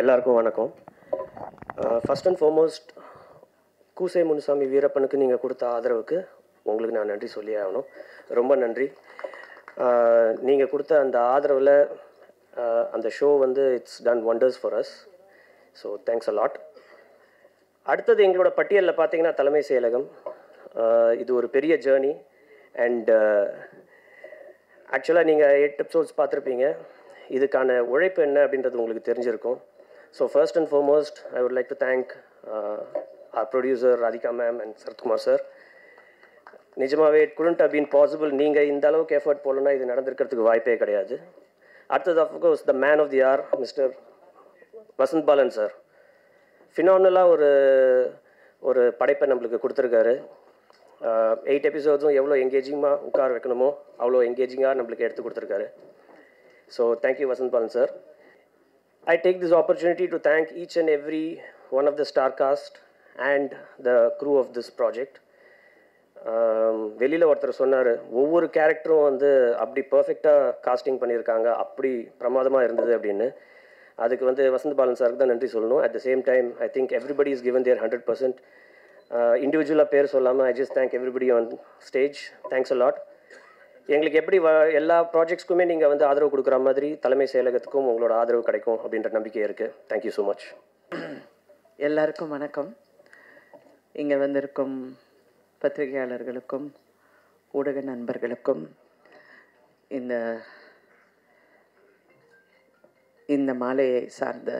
எல்லாருக்கும் வணக்கம். First and foremost கூசை Munusamy வீரப்பனுக்கு நீங்கள் கொடுத்த ஆதரவுக்கு உங்களுக்கு நான் நன்றி சொல்லி ஆகணும். ரொம்ப நன்றி. நீங்கள் கொடுத்த அந்த ஆதரவில் அந்த ஷோ வந்து it's done wonders for us so thanks a lot அடுத்தது எங்களோட பட்டியலில் பார்த்தீங்கன்னா தலைமை செயலகம். இது ஒரு பெரிய ஜேர்னி அண்ட் ஆக்சுவலாக நீங்கள் எயிட் எபிசோட்ஸ் பார்த்துருப்பீங்க. இதுக்கான உழைப்பு என்ன அப்படின்றது உங்களுக்கு தெரிஞ்சிருக்கும். So first and I I like like thank uh, thank our producer Radhika ma'am and Sarathkumar sir நிஜமாவே it couldn't have been possible நீங்கள் இந்த அளவுக்கு எஃபர்ட் போடலன்னா இது நடந்திருக்கிறதுக்கு வாய்ப்பே கிடையாது. அடுத்தது of course the man of the hour mister Vasanth Balan sir ஃபினானலாக ஒரு ஒரு படைப்பை நம்மளுக்கு கொடுத்துருக்காரு. எயிட் எபிசோட்ஸும் எவ்வளோ என்கேஜிங்காக உட்கார வைக்கணுமோ அவ்வளோ என்கேஜிங்காக நம்மளுக்கு எடுத்து கொடுத்துருக்காரு. So thank you Vasanth Balan sir I take this opportunity to thank each and every one of the star cast and the crew of this project வெளியில் ஒருத்தர் சொன்னார் ஒவ்வொரு கேரக்டரும் வந்து அப்படி பர்ஃபெக்டாக காஸ்டிங் பண்ணியிருக்காங்க அப்படி பிரமாதமாக இருந்தது அப்படின்னு. அதுக்கு வந்து வசந்த் பாலன் சாருக்கு தான் நன்றி சொல்லணும். At the same time I think everybody is given their hundred percent இண்டிவிஜுவலாக பேர் சொல்லாமல் I just thank everybody on stage thanks a lot எங்களுக்கு எப்படி வ எல்லா ப்ராஜெக்ட்ஸ்க்குமே நீங்கள் வந்து ஆதரவு கொடுக்குற மாதிரி தலைமை செயலகத்துக்கும் உங்களோட ஆதரவு கிடைக்கும் அப்படின்ற நம்பிக்கை இருக்குது தேங்க்யூ ஸோ மச் எல்லாருக்கும் வணக்கம். இங்கே வந்திருக்கும் பத்திரிகையாளர்களுக்கும் ஊடக நண்பர்களுக்கும் இந்த இந்த மாலையை சார்ந்த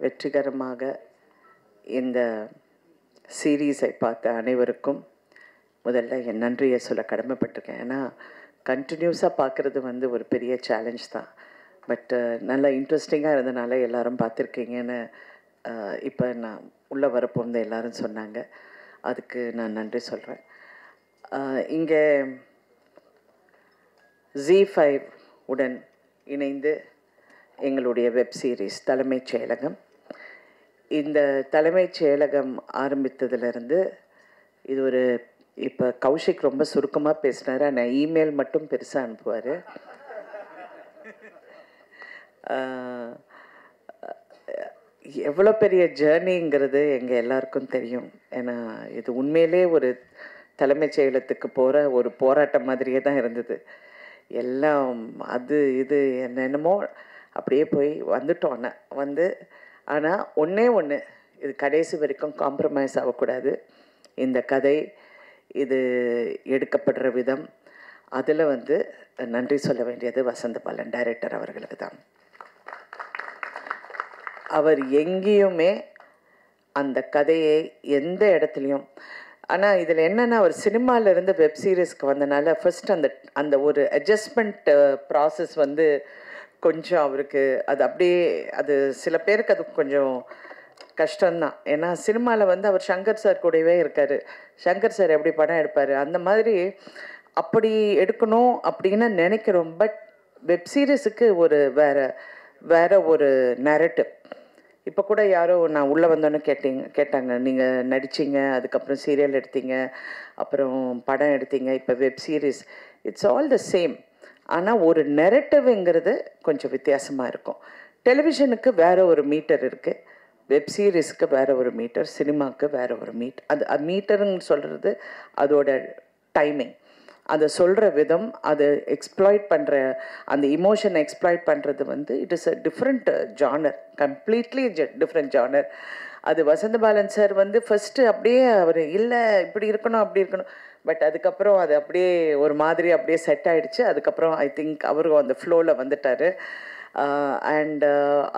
வெற்றிகரமாக இந்த சீரீஸை பார்த்த அனைவருக்கும் முதல்ல என் நன்றியை சொல்ல கடமைப்பட்டிருக்கேன். ஏன்னா கண்டினியூஸாக பார்க்குறது வந்து ஒரு பெரிய சேலஞ்ச் தான். பட் நல்லா இன்ட்ரெஸ்டிங்காக இருந்தனால எல்லாரும் பார்த்துருக்கீங்கன்னு இப்போ நான் உள்ளே வரப்போந்து எல்லாரும் சொன்னாங்க. அதுக்கு நான் நன்றி சொல்கிறேன் இங்கே ஜி ஃபைவ் உடன் இணைந்து எங்களுடைய வெப் சீரிஸ் தலைமைச் செயலகம். இந்த தலைமைச் செயலகம் ஆரம்பித்ததுலேருந்து இது ஒரு இப்போ கௌஷிக் ரொம்ப சுருக்கமாக பேசினார் ஆனால் இமெயில் மட்டும் பெருசாக அனுப்புவார். எவ்வளோ பெரிய ஜேர்னிங்கிறது எங்கள் எல்லாருக்கும் தெரியும். ஏன்னா இது உண்மையிலே ஒரு தலைமைச் செயலத்துக்கு போகிற ஒரு போராட்டம் மாதிரியே தான் இருந்தது. எல்லாம் அது இது என்னென்னமோ அப்படியே போய் வந்துட்டோம் வந்து ஆனால் ஒன்றே ஒன்று இது கடைசி வரைக்கும் காம்ப்ரமைஸ் ஆகக்கூடாது. இந்த கதை இது எடுக்கப்படுற விதம். அதில் வந்து நன்றி சொல்ல வேண்டியது வசந்த பாலன் டைரக்டர் அவர்களுக்கு தான். அவர் எங்கேயுமே அந்த கதையை எந்த இடத்துலையும் ஆனால் இதில் என்னென்னா அவர் சினிமாவிலேருந்து வெப் சீரிஸ்க்கு வந்தனால ஃபஸ்ட் அந்த அந்த ஒரு அட்ஜஸ்ட்மெண்ட் ப்ராசஸ் வந்து கொஞ்சம் அவருக்கு அது அப்படியே அது சில பேருக்கு அது கொஞ்சம் கஷ்டம்தான். ஏன்னா சினிமாவில் வந்து அவர் சங்கர் சார் கூடவே இருக்கார். சங்கர் சார் எப்படி படம் எடுப்பார்? அந்த மாதிரி அப்படி எடுக்கணும் அப்படின்னு நினைக்கிறோம். பட் வெப் சீரிஸுக்கு ஒரு வேற வேற ஒரு நேரட்டிவ் இப்போ கூட யாரோ நான் உள்ளே வந்தோன்னே கேட்டீங்க கேட்டாங்க. நீங்கள் நடிச்சிங்க அதுக்கப்புறம் சீரியல் எடுத்தீங்க அப்புறம் படம் எடுத்தீங்க இப்போ web series it's all the same ஆனால் ஒரு நெரட்டிவ்ங்கிறது கொஞ்சம் வித்தியாசமாக இருக்கும். டெலிவிஷனுக்கு வேற ஒரு மீட்டர் இருக்குது வெப் சீரிஸ்க்கு வேறு ஒரு மீட்டர் சினிமாவுக்கு வேறு ஒரு மீட் அது மீட்டருன்னு சொல்கிறது அதோட டைமிங் அதை சொல்கிற விதம் அதை எக்ஸ்ப்ளாய்ட் பண்ணுற அந்த இமோஷனை எக்ஸ்ப்ளாய்ட் பண்ணுறது வந்து it is a different genre completely different genre அது வசந்தபாலன் சார் வந்து ஃபஸ்ட்டு அப்படியே அவர் இல்லை இப்படி இருக்கணும் அப்படி இருக்கணும். பட் அதுக்கப்புறம் அது அப்படியே ஒரு மாதிரி அப்படியே செட் ஆகிடுச்சு அதுக்கப்புறம் ஐ திங்க் அவரும் அந்த ஃப்ளோவில் வந்துட்டார். அண்ட்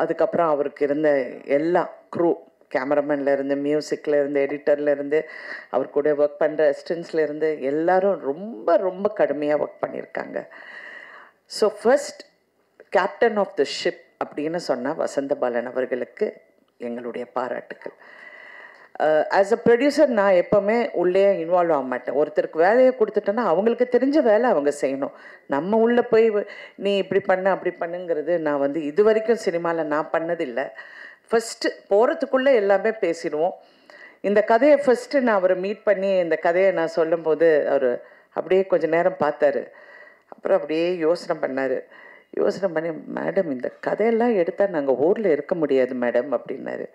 அதுக்கப்புறம் அவருக்கு இருந்த எல்லா க்ரூ கேமராமேன்லேருந்து மியூசிக்லேருந்து மியூசிக்கில் இருந்து அவர் கூட ஒர்க் பண்ணுற அசிஸ்டன்ஸ்லேருந்து எல்லாரும் ரொம்ப ரொம்ப கடுமையாக ஒர்க் பண்ணியிருக்காங்க. So first captain of the ship அப்படின்னு சொன்னால் வசந்தபாலன் அவர்களுக்கு எங்களுடைய பாராட்டுக்கள். ஆஸ் அ ப்ரொடியூசர் நான் எப்போவுமே உள்ளே இன்வால்வ் ஆக மாட்டேன். ஒருத்தருக்கு வேலையை கொடுத்துட்டேன்னா அவங்களுக்கு தெரிஞ்ச வேலை அவங்க செய்யணும். நம்ம உள்ளே போய் நீ இப்படி பண்ண அப்படி பண்ணுங்கிறது நான் வந்து இது வரைக்கும் சினிமாவில் நான் பண்ணதில்லை. ஃபஸ்ட்டு போகிறதுக்குள்ளே எல்லாமே பேசிடுவோம். இந்த கதையை ஃபஸ்ட்டு நான் அவரை மீட் பண்ணி இந்த கதையை நான் சொல்லும்போது அவர் அப்படியே கொஞ்சம் நேரம் பார்த்தாரு. அப்புறம் அப்படியே யோசனை பண்ணார். யோசனை பண்ணி மேடம் இந்த கதையெல்லாம் எடுத்தால் நாங்கள் ஊரில் இருக்க முடியாது மேடம் அப்படின்னாரு.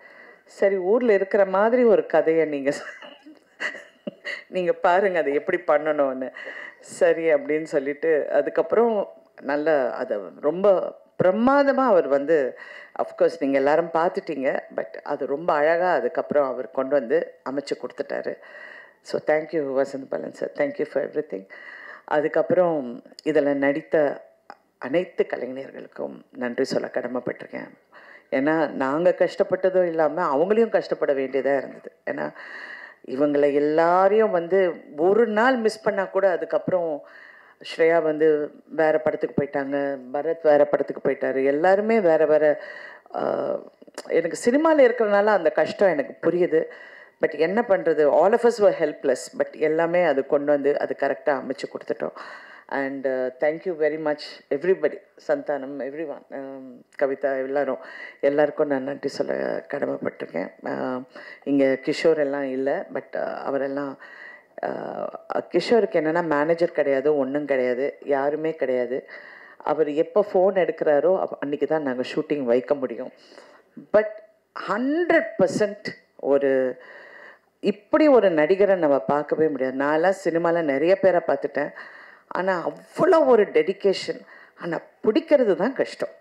சரி ஊரில் இருக்கிற மாதிரி ஒரு கதையை நீங்கள் நீங்கள் பாருங்கள் அதை எப்படி பண்ணணும்னு. சரி அப்படின்னு சொல்லிட்டு அதுக்கப்புறம் நல்ல அதை ரொம்ப பிரமாதமாக அவர் வந்து அஃப்கோர்ஸ் நீங்கள் எல்லாரும் பார்த்துட்டீங்க பட் அது ரொம்ப அழகாக அதுக்கப்புறம் அவர் கொண்டு வந்து அமைச்சு கொடுத்துட்டாரு. So thank you Vasanth Balan sir thank you for everything அதுக்கப்புறம் இதில் நடித்த அனைத்து கலைஞர்களுக்கும் நன்றி சொல்ல கடமைப்பட்டிருக்கேன். ஏன்னா நாங்கள் கஷ்டப்பட்டதும் இல்லாமல் அவங்களையும் கஷ்டப்பட வேண்டியதாக இருந்தது. ஏன்னா இவங்களை எல்லாரையும் வந்து ஒரு நாள் மிஸ் பண்ணால் கூட அதுக்கப்புறம் ஸ்ரேயா வந்து வேறு படத்துக்கு போயிட்டாங்க பரத் வேறு படத்துக்கு போயிட்டாரு. எல்லாருமே வேறு வேறு எனக்கு சினிமாவில் இருக்கிறனால அந்த கஷ்டம் எனக்கு புரியுது. பட் என்ன பண்ணுறது all of us were helpless but எல்லாமே அது கொண்டு வந்து அது கரெக்டாக அமைச்சு கொடுத்துட்டோம். And thank you very much everybody Santhanam every one Kavitha எல்லாரும். எல்லாருக்கும் நான் நன்றி சொல்ல கடமைப்பட்டிருக்கேன். இங்கே கிஷோர் எல்லாம் இல்லை பட் அவரெல்லாம் கிஷோருக்கு என்னென்னா மேனேஜர் கிடையாது ஒன்றும் கிடையாது யாருமே கிடையாது. அவர் எப்போ ஃபோன் எடுக்கிறாரோ அன்றைக்கி தான் நாங்கள் ஷூட்டிங் வைக்க முடியும். பட் ஹண்ட்ரட் பர்சன்ட் ஒரு இப்படி ஒரு நடிகரை நம்ம பார்க்கவே முடியாது. நான்லாம் சினிமாவில் நிறைய பேரை பார்த்துட்டேன். ஆனால் அவ்வளோ ஒரு டெடிக்கேஷன் ஆனால் பிடிக்கிறது தான் கஷ்டம்.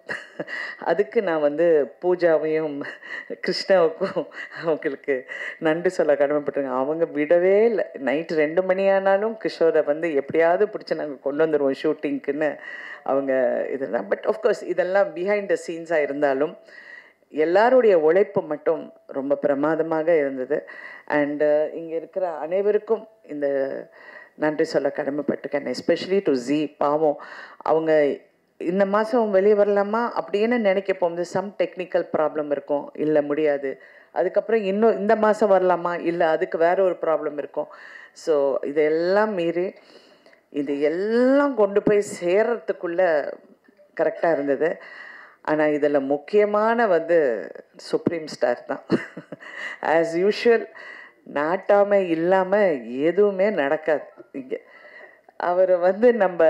அதுக்கு நான் வந்து பூஜாவையும் கிருஷ்ணாவுக்கும் அவங்களுக்கு நன்றி சொல்ல கடமைப்பட்டிருக்கேன். அவங்க விடவே இல்லை. நைட்டு ரெண்டு மணி ஆனாலும் கிஷோரை வந்து எப்படியாவது பிடிச்சி நாங்கள் கொண்டு வந்துடுவோம் ஷூட்டிங்க்குன்னு அவங்க இதெல்லாம் பட் ஆஃப்கோர்ஸ் இதெல்லாம் பிஹைண்ட் த சீன்ஸாக இருந்தாலும் எல்லாருடைய உழைப்பு மட்டும் ரொம்ப பிரமாதமாக இருந்தது. அண்டு இங்கே இருக்கிற அனைவருக்கும் இந்த நன்றி சொல்ல கடமைப்பட்டிருக்கேன் எஸ்பெஷலி டு ஜி பாவம். அவங்க இந்த மாதம் வெளியே வரலாமா? அப்படின்னு நினைக்க போகும்போது சம் டெக்னிக்கல் ப்ராப்ளம் இருக்கும். இல்லை முடியாது. அதுக்கப்புறம் இன்னும் இந்த மாதம் வரலாமா? இல்லை அதுக்கு வேற ஒரு ப்ராப்ளம் இருக்கும். ஸோ இதெல்லாம் மீறி இது எல்லாம் கொண்டு போய் சேர்கிறதுக்குள்ளே கரெக்டாக இருந்தது. ஆனால் இதில் முக்கியமான வந்து சுப்ரீம் ஸ்டார் தான். ஆஸ் யூஷுவல் நாட்டாமை இல்லாமல் எதுவுமே நடக்காது. இங்கே அவர் வந்து நம்ம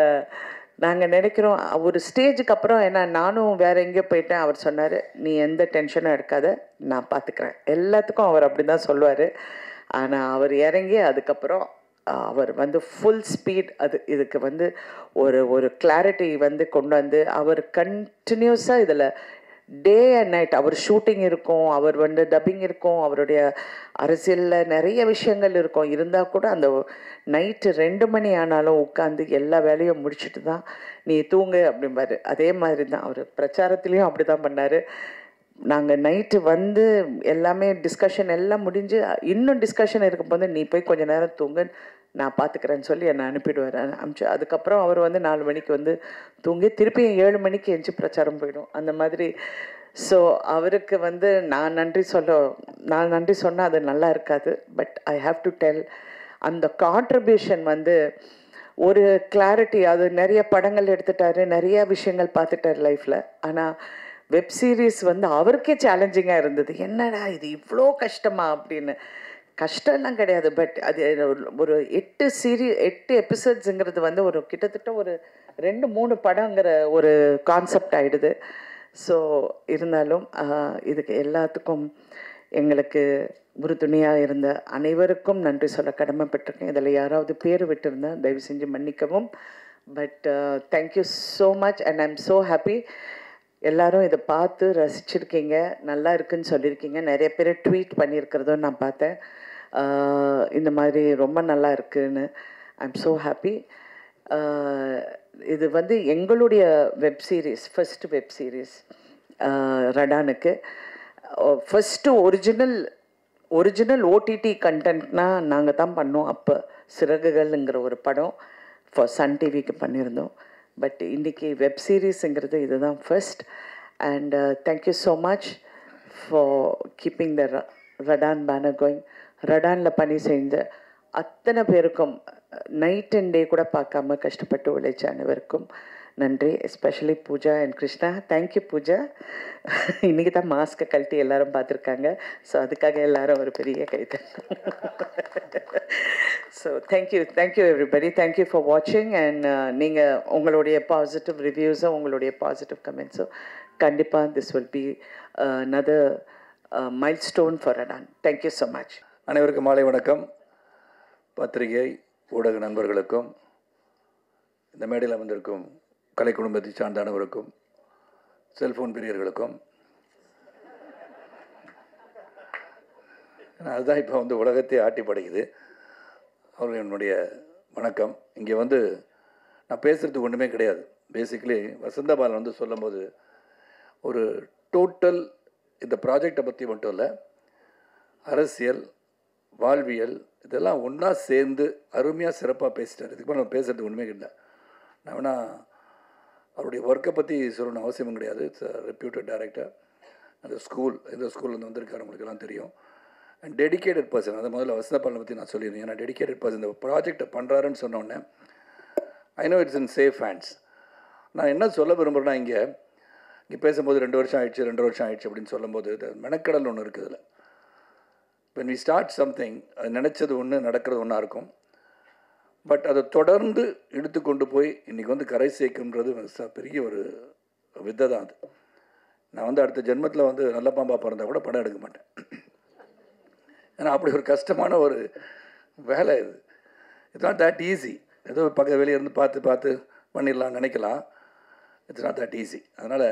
நாங்கள் நினைக்கிறோம் ஒரு ஸ்டேஜுக்கு அப்புறம் ஏன்னா நானும் வேற எங்கேயோ போயிட்டேன் அவர் சொன்னார் நீ எந்த டென்ஷனும் எடுக்காத நான் பார்த்துக்கிறேன் எல்லாத்துக்கும் அவர் அப்படி தான் சொல்லுவார். ஆனால் அவர் இறங்கி அதுக்கப்புறம் அவர் வந்து ஃபுல் ஸ்பீட் அது இதுக்கு வந்து ஒரு ஒரு கிளாரிட்டி வந்து கொண்டு வந்து அவர் கண்டினியூஸாக இதில் டே அண்ட் நைட் அவர் ஷூட்டிங் இருக்கும் அவர் வந்து டப்பிங் இருக்கும் அவருடைய அரசியலில் நிறைய விஷயங்கள் இருக்கும். இருந்தால் கூட அந்த நைட்டு ரெண்டு மணி ஆனாலும் உட்காந்து எல்லா வேலையும் முடிச்சுட்டு தான் நீ தூங்கு அப்படிம்பாரு. அதே மாதிரி தான் அவர் பிரச்சாரத்துலேயும் அப்படி தான் பண்ணார். நாங்கள் நைட்டு வந்து எல்லாமே டிஸ்கஷன் எல்லாம் முடிஞ்சு இன்னும் டிஸ்கஷன் இருக்கும்போது நீ போய் கொஞ்ச நேரம் தூங்கு நான் பார்த்துக்கிறேன்னு சொல்லி என்னை அனுப்பிடுவார். அனுப்பிச்சு அதுக்கப்புறம் அவர் வந்து நாலு மணிக்கு வந்து தூங்கி திருப்பியும் ஏழு மணிக்கு எஞ்சி பிரச்சாரம் போயிடும். அந்த மாதிரி. ஸோ அவருக்கு வந்து நான் நன்றி சொல்ல நான் நன்றி சொன்னால் அது நல்லா இருக்காது. But I have to tell அந்த கான்ட்ரிபியூஷன் வந்து ஒரு கிளாரிட்டி அது நிறைய படங்கள் எடுத்துட்டாரு நிறைய விஷயங்கள் பார்த்துட்டாரு லைஃப்பில் ஆனால் வெப் சீரிஸ் வந்து அவருக்கே சேலஞ்சிங்காக இருந்தது. என்னடா இது இவ்வளோ கஷ்டமா அப்படின்னு. கஷ்டம்லாம் கிடையாது. பட் அது ஒரு எட்டு சீரி எட்டு எபிசோட்ஸுங்கிறது வந்து ஒரு கிட்டத்தட்ட ஒரு ரெண்டு மூணு படங்கிற ஒரு கான்செப்ட் ஆகிடுது ஸோ இருந்தாலும் இதுக்கு எல்லாத்துக்கும் எங்களுக்கு உறுதுணையாக இருந்த அனைவருக்கும் நன்றி சொல்ல கடமைப்பட்டிருக்கேன். இதில் யாராவது பேர் விட்டுருந்தேன் தயவு செஞ்சு மன்னிக்கவும். But thank you so much and I am so happy எல்லாரும் இதை பார்த்து ரசிச்சிருக்கீங்க. நல்லா இருக்குன்னு சொல்லியிருக்கீங்க. நிறைய பேர் ட்வீட் பண்ணியிருக்கிறதும் நான் பார்த்தேன். இந்த மாதிரி ரொம்ப நல்லா இருக்குன்னு ஐ எம் ஸோ ஹாப்பி இது வந்து எங்களுடைய web series first web series ரடானுக்கு. First original original OTT கண்டென்ட்னா நாங்கள் தான் பண்ணோம். அப்போ சிறகுகள்ங்கிற ஒரு படம் ஃபார் சன் டிவிக்கு பண்ணியிருந்தோம். பட் இன்றைக்கி வெப் சீரிஸுங்கிறது இதுதான் first and thank you so much for keeping the Radaan banner going ரடானில் பணி செஞ்ச அத்தனை பேருக்கும் நைட் அண்ட் டே கூட பார்க்காம கஷ்டப்பட்டு உழைச்ச அனைவருக்கும் நன்றி. Especially Pooja and Krishna. Thank you Pooja. இன்றைக்கி தான் மாஸ்க்கை கழட்டி எல்லாரும் பார்த்துருக்காங்க. ஸோ அதுக்காக எல்லாரும் ஒரு பெரிய கைது so thank you thank you everybody thank you for வாட்சிங் அண்ட் நீங்கள் உங்களுடைய பாசிட்டிவ் ரிவ்யூஸும் உங்களுடைய பாசிட்டிவ் கமெண்ட்ஸும் கண்டிப்பாக this will be another milestone for Radaan thank you so much அனைவருக்கும் மாலை வணக்கம். பத்திரிகை ஊடக நண்பர்களுக்கும் இந்த மேடையில் அமர்ந்திருக்கும் கலை குடும்பத்தை சார்ந்தானவருக்கும் செல்ஃபோன் பிரியர்களுக்கும். அதுதான் இப்போ வந்து உலகத்தை ஆட்டி படைக்குது. அவர்கள் என்னுடைய வணக்கம். இங்கே வந்து நான் பேசுகிறதுக்கு ஒன்றுமே கிடையாது. பேசிக்கலி வசந்தபாலன் வந்து சொல்லும்போது ஒரு டோட்டல் இந்த ப்ராஜெக்டை பற்றி மட்டும் இல்லை அரசியல் வாழ்வியல் இதெல்லாம் ஒன்றா சேர்ந்து அருமையாக சிறப்பாக பேசிட்டார். இதுக்கு மேலே நம்ம பேசுறது ஒன்றுமே இல்லை. நான் வேணா அவருடைய ஒர்க்கை பற்றி சொல்லணும் அவசியமும் கிடையாது. இட்ஸ் ரெப்யூட்டட் டேரக்டர் அந்த ஸ்கூல் எந்த ஸ்கூல்லேருந்து வந்திருக்காரு உங்களுக்கெல்லாம் தெரியும். அண்ட் டெடிக்கேட்டட் பர்சன் அதை முதல்ல வசந்தபாலனை பற்றி நான் சொல்லியிருந்தேன் ஏன்னா டெடிக்கேட்டட் பர்சன் இந்த ப்ராஜெக்டை பண்ணுறாருன்னு சொன்னோடனே I know it's in safe hands நான் என்ன சொல்ல விரும்புகிறேன்னா இங்கே இங்கே பேசும்போது ரெண்டு வருஷம் ஆயிடுச்சு ரெண்டு வருஷம் ஆயிடுச்சு அப்படின்னு சொல்லும்போது மெனக்கடல் ஒன்று இருக்குது வென் வி ஸ்டார்ட் சம்திங் அது நினச்சது ஒன்று நடக்கிறது ஒன்றா இருக்கும். பட் அதை தொடர்ந்து இழுத்து கொண்டு போய் இன்றைக்கி வந்து கரை சேர்க்குன்றது பெரிய ஒரு வித்தை தான் அது. நான் வந்து அடுத்த ஜென்மத்தில் வந்து நல்ல பாம்பா பிறந்தால் கூட படம் எடுக்க மாட்டேன். ஏன்னா அப்படி ஒரு கஷ்டமான ஒரு வேலை இது. இட்ஸ் நாட் தட் ஈஸி ஏதோ பக்க வெளியே இருந்து பார்த்து பார்த்து பண்ணிடலாம் நினைக்கலாம். இட்ஸ் நாட் தட் ஈஸி அதனால்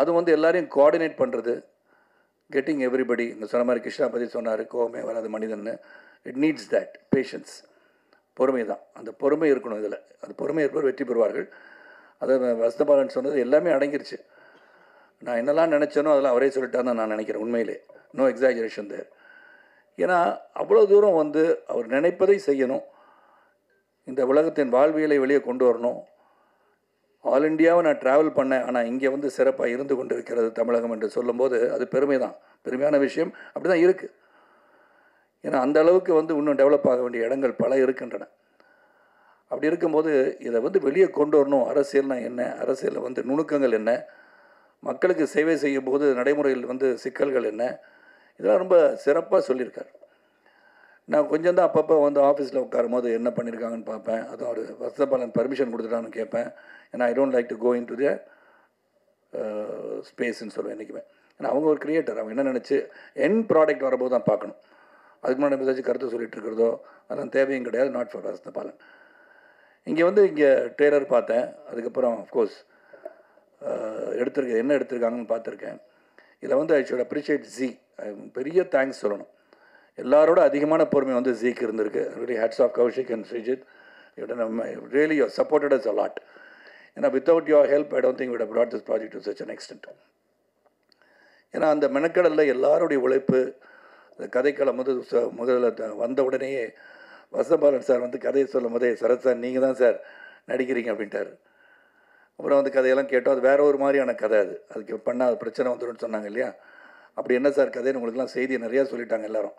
அது வந்து எல்லோரையும் கோஆர்டினேட் பண்ணுறது கெட்டிங் எவ்ரிபடி இந்த சொன்ன மாதிரி கிருஷ்ணா பற்றி சொன்னார் கோவமே வராது மனிதன்னு. இட் நீட்ஸ் தட் பேஷன்ஸ் பொறுமை தான் அந்த பொறுமை இருக்கணும் இதில். அந்த பொறுமை இருப்பவர் வெற்றி பெறுவார்கள். அதை வசந்தபாலன் சொன்னது எல்லாமே அடங்கிருச்சு. நான் என்னெல்லாம் நினச்சேனோ அதெல்லாம் அவரே சொல்லிட்டாருன்னு நான் நினைக்கிறேன் உண்மையிலே. நோ எக்ஸாஜரேஷன் தேர் ஏன்னா அவ்வளோ தூரம் வந்து அவர் நினைப்பதை செய்யணும். இந்த உலகத்தின் வாழ்வியலை வெளியே கொண்டு வரணும். ஆல் இந்தியாவை நான் ட்ராவல் பண்ணேன். ஆனால் இங்கே வந்து சிறப்பாக இருந்து கொண்டு இருக்கிறது தமிழகம் என்று சொல்லும்போது அது பெருமை தான் பெருமையான விஷயம். அப்படி தான் இருக்குது ஏன்னா அந்த அளவுக்கு வந்து இன்னும் டெவலப் ஆக வேண்டிய இடங்கள் பல இருக்கின்றன. அப்படி இருக்கும்போது இதை வந்து வெளியே கொண்டு வரணும். அரசியல்னா என்ன? அரசியலில் வந்து நுணுக்கங்கள் என்ன? மக்களுக்கு சேவை செய்யும் போது நடைமுறையில் வந்து சிக்கல்கள் என்ன? இதெல்லாம் ரொம்ப சிறப்பாக சொல்லியிருக்கார். நான் கொஞ்சம் தான் அப்பப்போ வந்து ஆஃபீஸில் உட்காரும் போது என்ன பண்ணியிருக்காங்கன்னு பார்ப்பேன். அதுவும் ஒரு வசதபாலன் பர்மிஷன் கொடுத்துட்டான்னு கேட்பேன். ஏன்னா I don't like to go into the ஸ்பேஸ்ன்னு சொல்லுவேன் என்றைக்குமே ஏன்னா அவங்க ஒரு கிரியேட்டர் அவங்க என்ன நினச்சி என் ப்ராடக்ட் வரும்போது தான் பார்க்கணும். அதுக்கு முன்னாடி ஏதாச்சும் கருத்து சொல்லிட்டு இருக்கிறதோ அதெல்லாம் தேவையும் கிடையாது. நாட் ஃபார் வசந்தபாலன் இங்கே வந்து இங்கே ட்ரெய்லர் பார்த்தேன். அதுக்கப்புறம் அஃப்கோர்ஸ் uh, எடுத்துருக்க என்ன எடுத்திருக்காங்கன்னு பார்த்துருக்கேன். இதில் வந்து ஐ ஷுட் அப்ரிஷியேட் ஜி பெரிய தேங்க்ஸ் சொல்லணும். எல்லாரோட அதிகமான பொறுமை வந்து ஜீக் இருந்திருக்கு. Really hats off Kaushik and Sreejith really you supported us a lot ஏன்னா without your help I don't think we'd brought this project to such an extent ஏன்னா அந்த மெனக்கடலில் எல்லாருடைய உழைப்பு அந்த கதைக்களம் வந்து ச- முதல்ல வந்த உடனேயே வசபாலன் சார் வந்து கதையை சொல்லும் போதே சரத் சார் நீங்கள் தான் சார் நடிக்கிறீங்க அப்படின்ட்டார். அப்புறம் வந்து கதையெல்லாம் கேட்டோம். அது வேற ஒரு மாதிரியான கதை அது. அதுக்கு பண்ணால் அது பிரச்சனை வந்துடும்னு சொன்னாங்க இல்லையா? அப்படி என்ன சார் கதைன்னு உங்களுக்குலாம் செய்தியை நிறையா சொல்லிட்டாங்க எல்லாரும்.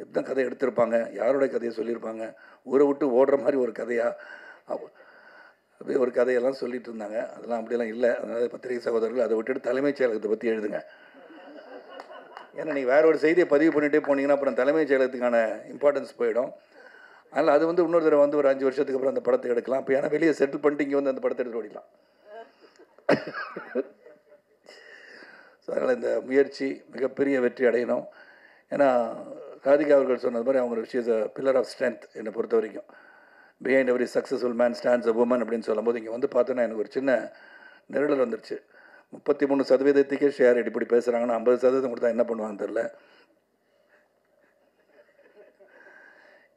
இதுதான் கதை எடுத்திருப்பாங்க? யாரோட கதையை சொல்லியிருப்பாங்க? ஊரை விட்டு ஓடுற மாதிரி ஒரு கதையாக அப்படியே ஒரு கதையெல்லாம் சொல்லிட்டு இருந்தாங்க. அதெல்லாம் அப்படிலாம் இல்லை. அதனால் பத்திரிகை சகோதரர்கள் அதை விட்டுட்டு தலைமைச் செயலகத்தை பற்றி எழுதுங்க. ஏன்னா நீங்கள் வேற ஒரு செய்தியை பதிவு பண்ணிட்டே போனீங்கன்னா அப்புறம் தலைமைச் செயலகத்துக்கான இம்பார்ட்டன்ஸ் போயிடும். அதனால் அது வந்து இன்னொரு தடவை வந்து ஒரு அஞ்சு வருஷத்துக்கு அப்புறம் அந்த படத்தை எடுக்கலாம். இப்போ ஏன்னா வெளியே செட்டில் பண்ணிட்டு இங்கே வந்து அந்த படத்தை எடுத்து ஓடிக்கலாம் ஸோ அதனால் இந்த முயற்சி மிகப்பெரிய வெற்றி அடையணும். ஏன்னா ராதிகா அவர்கள் சொன்னது மாதிரி அவங்க விஷயம் பில்லர் ஆஃப் ஸ்ட்ரென்த் என்னை பொறுத்த வரைக்கும். Behind every successful man stands a woman அப்படின்னு சொல்லும்போது இங்கே வந்து பார்த்தோன்னா எனக்கு ஒரு சின்ன நிரடல் வந்துருச்சு. முப்பத்தி மூணு சதவீதத்துக்கே ஷேர் இப்படி பேசுகிறாங்கன்னா ஐம்பது சதவீதம் கொடுத்தா என்ன பண்ணுவாங்கன்னு தெரில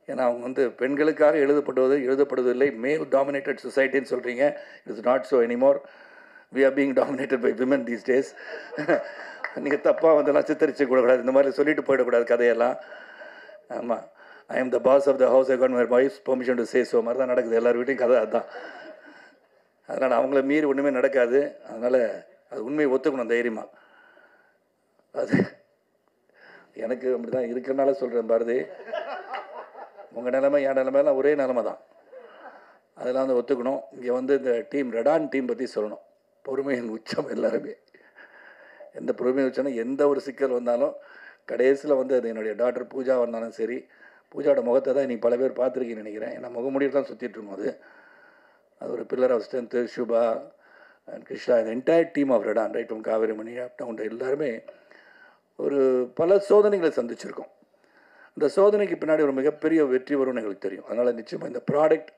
ஏன்னா அவங்க வந்து பெண்களுக்காக எழுதப்படுவது எழுதப்படுவதில்லை. மேல் டாமினேட்டட் சொசைட்டின்னு சொல்கிறீங்க it's not so anymore we are being dominated by women these days நீங்கள் தப்பாக வந்தெல்லாம் சித்தரிச்சு கூடக்கூடாது இந்த மாதிரி சொல்லிட்டு போயிடக்கூடாது கதையெல்லாம். ஆமாம் I am the boss of the house I can my wife permission to say so மாதிரி தான் நடக்குது. எல்லார் வீட்டையும் கதை அதுதான். அதனால் அவங்கள மீறி ஒன்றுமே நடக்காது. அதனால் அது உண்மையை ஒத்துக்கணும் தைரியமாக அது எனக்கு அப்படி தான் இருக்கிறனால சொல்கிறேன் பாரதி. உங்கள் நிலைமை என் நிலைமைலாம் ஒரே நிலைமை தான் அதெல்லாம் வந்து ஒத்துக்கணும். இங்கே வந்து இந்த டீம் ரெடான் டீம் பற்றி சொல்லணும். பொறுமையின் உச்சம் எல்லாருமே. எந்த பொறுமையை வச்சோன்னா எந்த ஒரு சிக்கல் வந்தாலும் கடைசியில் வந்து அது என்னுடைய டாக்டர் பூஜா வந்தாலும் சரி பூஜாவோட முகத்தை தான் நீ பல பேர் பார்த்துருக்கீங்கன்னு நினைக்கிறேன். ஏன்னா முகமுடியில் தான் சுற்றிட்டு இருக்கும் அது. அது ஒரு pillar of strength Subha and Krishna இந்த entire team of Radaan right from Kaverimani up down எல்லாருமே ஒரு பல சோதனைகளை சந்திச்சிருக்கோம். இந்த சோதனைக்கு பின்னாடி ஒரு மிகப்பெரிய வெற்றி வரும்னு எங்களுக்கு தெரியும். அதனால் நிச்சயமாக இந்த ப்ராடக்ட்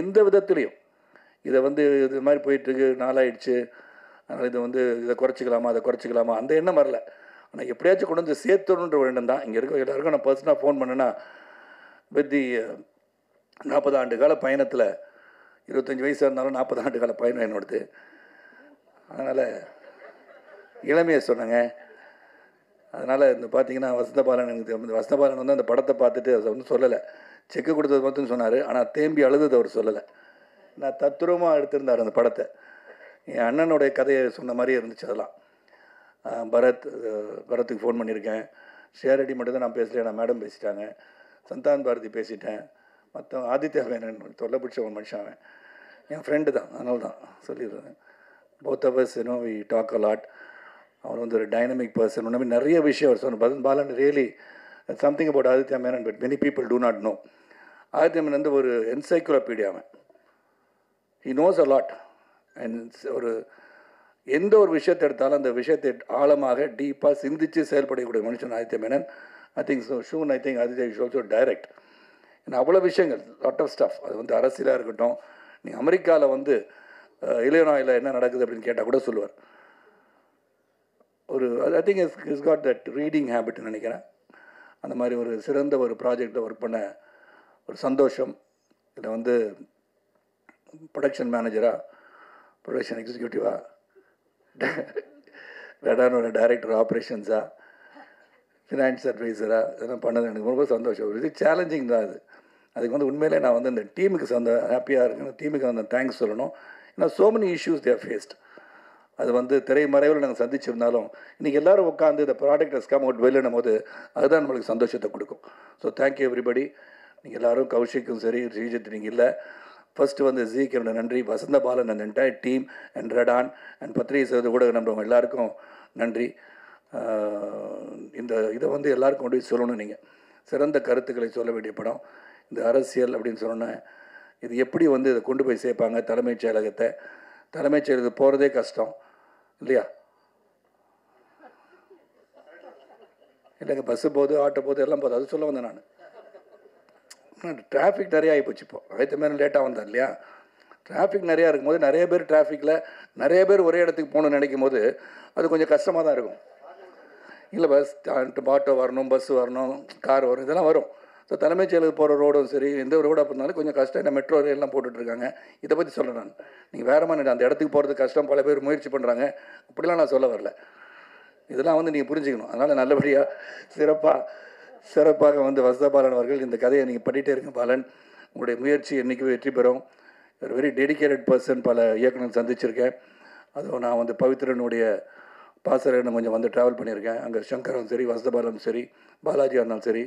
எந்த விதத்துலையும் இதை வந்து இது மாதிரி போயிட்டுருக்கு நாளாயிடுச்சு இது வந்து இதை குறைச்சிக்கலாமா அதை குறைச்சிக்கலாமா? அந்த எண்ணம் வரல. ஆனால் எப்படியாச்சும் கொண்டு வந்து சேர்த்தணுன்ற ஒரு எண்ணம் தான். இங்கே இருக்க எல்லாருக்கும் நான் பர்சனாக ஃபோன் பண்ணேன்னா வித் தி uh, நாற்பது ஆண்டு கால பயணத்தில் இருபத்தஞ்சி வயசாக இருந்தாலும் நாற்பது ஆண்டு கால பயணம் என்னோடது. அதனால் இளமையை சொன்னேங்க. அதனால் இந்த பார்த்தீங்கன்னா வசந்தபாலன் எனக்கு இந்த வசந்தபாலன் வந்து அந்த படத்தை பார்த்துட்டு அதை வந்து சொல்லலை. செக்கு கொடுத்தது மட்டும் சொன்னார். ஆனால் தேம்பி அழுதது அவர் சொல்லலை. நான் தத்துரூபமாக எடுத்திருந்தார் அந்த படத்தை. என் அண்ணனுடைய கதையை சொன்ன மாதிரியே இருந்துச்சு அதெல்லாம். பரத் பரத்துக்கு ஃபோன் பண்ணியிருக்கேன். ஷேரடி மட்டும் தான் நான் பேசுகிறேன் நான் மேடம் பேசிட்டாங்க. சந்தான் பாரதி பேசிட்டேன். மற்ற ஆதித்யா மேனன் தொல்லை பிடிச்ச ஒரு மனுஷன் அவன். என் ஃப்ரெண்டு தான் அதனால தான் சொல்லிடுறேன். Both of us you know talk talk அவர் வந்து ஒரு டைனமிக் பர்சன் உண்மை நிறைய விஷயம் அவர் சொன்ன. பதன் Balan really something about Aditya Menon but many people do not know Aditya Menon வந்து ஒரு என்சைக்ளோபீடியா அவன். ஹி நோஸ் அ லாட் ஒரு எந்த ஒரு விஷயத்தை எடுத்தாலும் அந்த விஷயத்தை ஆழமாக டீப்பாக சிந்தித்து செயல்படக்கூடிய மனுஷன் Aditya Menon. I think so soon I think Aditya is also direct ஏன்னா அவ்வளோ விஷயங்கள் லாட் ஆஃப் ஸ்டஃப் அது வந்து அரசியலாக இருக்கட்டும் நீ அமெரிக்காவில் வந்து இளையனாயில் என்ன நடக்குது அப்படின்னு கேட்டால் கூட சொல்லுவார். ஒரு I think is is got that reading ஹேபிட்னு நினைக்கிறேன். அந்த மாதிரி ஒரு சிறந்த ஒரு ப்ராஜெக்டில் ஒர்க் பண்ண ஒரு சந்தோஷம். இதில் வந்து ப்ரொடக்ஷன் மேனேஜராக ப்ரொடக்ஷன் எக்ஸிக்யூட்டிவா ரெடானோட டைரக்டர் ஆப்ரேஷன்ஸாக ஃபினான்ஸ் அட்வைசராக இதெல்லாம் பண்ணது எனக்கு ரொம்ப சந்தோஷம். இது சேலஞ்சிங் தான் அது. அதுக்கு வந்து உண்மையிலே நான் வந்து இந்த டீமுக்கு சந்த ஹாப்பியாக இருக்கேன் டீமுக்கு வந்து தேங்க்ஸ் சொல்லணும். ஏன்னா so many issues they're faced அது வந்து திரைமறைவில் நாங்கள் சந்திச்சிருந்தாலும் இன்றைக்கி எல்லாரும் உட்காந்து இந்த ப்ராடக்ட் ஹஸ் கம் அவுட் வெளியிடும் போது அதுதான் நம்மளுக்கு சந்தோஷத்தை கொடுக்கும். ஸோ தேங்க்யூ எவ்ரிபடி நீங்கள் எல்லோரும் கௌஷிக்கும் சரி ஸ்ரீஜித் நீங்கள் இல்லை. ஃபஸ்ட்டு வந்து ஜீக்கு நன்றி. வசந்த பாலன் அந்த entire team and Radaan and பத்திரிகை செய்வது ஊடக நம்புறவங்க எல்லாருக்கும் நன்றி. இந்த இதை வந்து எல்லாருக்கும் கொண்டு போய் சொல்லணும் நீங்கள் சிறந்த கருத்துக்களை சொல்ல வேண்டிய படம். இந்த அரசியல் அப்படின்னு சொன்னோன்னே இது எப்படி வந்து இதை கொண்டு போய் சேர்ப்பாங்க தலைமைச் செயலகத்தை? தலைமைச் செயலகத்துக்கு போகிறதே கஷ்டம் இல்லையா? இல்லைங்க பஸ்ஸு போகுது ஆட்டோ போகுது எல்லாம் போகுது. அது சொல்ல வந்தேன் நான். டிராஃபிக் நிறைய ஆகிப்போச்சு இப்போ. அடுத்த மாதிரி லேட்டாக வந்தேன் இல்லையா? டிராஃபிக் நிறையா இருக்கும்போது நிறைய பேர் டிராஃபிக்கில் நிறைய பேர் ஒரே இடத்துக்கு போகணும்னு நினைக்கும் போது அது கொஞ்சம் கஷ்டமாக தான் இருக்கும். இல்லை பஸ் ஆட்டோ வரணும் பஸ் வரணும் கார் வரும் இதெல்லாம் வரும். ஸோ தலைமைச் செயலுக்கு போகிற ரோடும் சரி எந்த ரோடாக இருந்தாலும் கொஞ்சம் கஷ்டம். என்ன மெட்ரோ ரயிலெலாம் போட்டுட்ருக்காங்க இதை பற்றி சொல்கிறேன் நான். நீங்கள் வேறு மாதிரி அந்த இடத்துக்கு போகிறது கஷ்டம். பல பேர் முயற்சி பண்ணுறாங்க அப்படிலாம் நான் சொல்ல வரல. இதெல்லாம் வந்து நீங்கள் புரிஞ்சுக்கணும். அதனால் நல்லபடியாக சிறப்பாக சிறப்பாக வந்து வசதபாலன் அவர்கள் இந்த கதையை நீங்கள் பண்ணிகிட்டே இருங்க பாலன். உங்களுடைய முயற்சி என்றைக்கு வெற்றி பெறும்? ஒரு வெரி டெடிக்கேட்டட் பர்சன் பல இயக்குனர் சந்திச்சிருக்கேன். அதுவும் நான் வந்து பவித்ரனுடைய பாசரன்னு கொஞ்சம் வந்து ட்ராவல் பண்ணியிருக்கேன். அங்கே சங்கரும் சரி வசதபாலனும் சரி பாலாஜியாக இருந்தாலும் சரி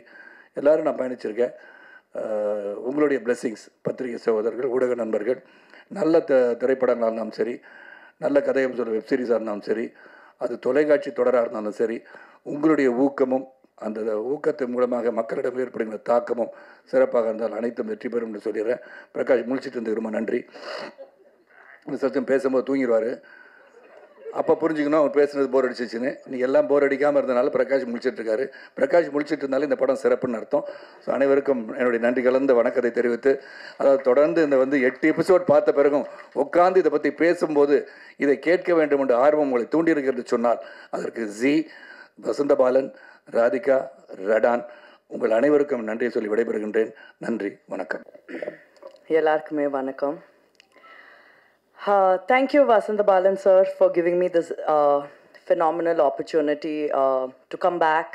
எல்லோரும் நான் பயணிச்சிருக்கேன். உங்களுடைய blessings பத்திரிகை சகோதரர்கள் ஊடக நண்பர்கள் நல்ல த திரைப்படங்களாக இருந்தாலும் சரி நல்ல கதையம் சொல்ல வெப்சீரிஸாக இருந்தாலும் சரி அது தொலைக்காட்சி தொடராக இருந்தாலும் சரி உங்களுடைய ஊக்கமும் அந்த ஊக்கத்தின் மூலமாக மக்களிடம் ஏற்படுகிற தாக்கமும் சிறப்பாக இருந்தால் அனைத்தும் வெற்றி பெறும் என்று சொல்லிடுறேன். பிரகாஷ் முழிச்சிட்டு இருந்து ரொம்ப நன்றி. இந்த பேசும்போது தூங்கிடுவார். அப்போ புரிஞ்சுக்கணும் அவர் பேசுனது போர் அடிச்சிச்சுன்னு. நீ எல்லாம் போர் அடிக்காமல் இருந்தனால பிரகாஷ் முழிச்சிட்ருக்காரு பிரகாஷ் முழிச்சிட்டு இருந்தாலும் இந்த படம் சிறப்புன்னு அர்த்தம். ஸோ அனைவருக்கும் என்னுடைய நன்றி கலந்த வணக்கத்தை தெரிவித்து அதாவது தொடர்ந்து இந்த வந்து எட்டு எபிசோட் பார்த்த பிறகும் உட்காந்து இதை பற்றி பேசும்போது இதை கேட்க வேண்டும் என்று ஆர்வம் உங்களை தூண்டியிருக்கிறது சொன்னால் அதற்கு ஜி வசந்தபாலன் ராதிகா ரடான் உங்கள் அனைவருக்கும் நன்றியை சொல்லி விடைபெறுகின்றேன் நன்றி வணக்கம் எல்லாருக்குமே வணக்கம் Uh, thank you, Vasanta Balan sir, for giving me this phenomenal opportunity uh, to come back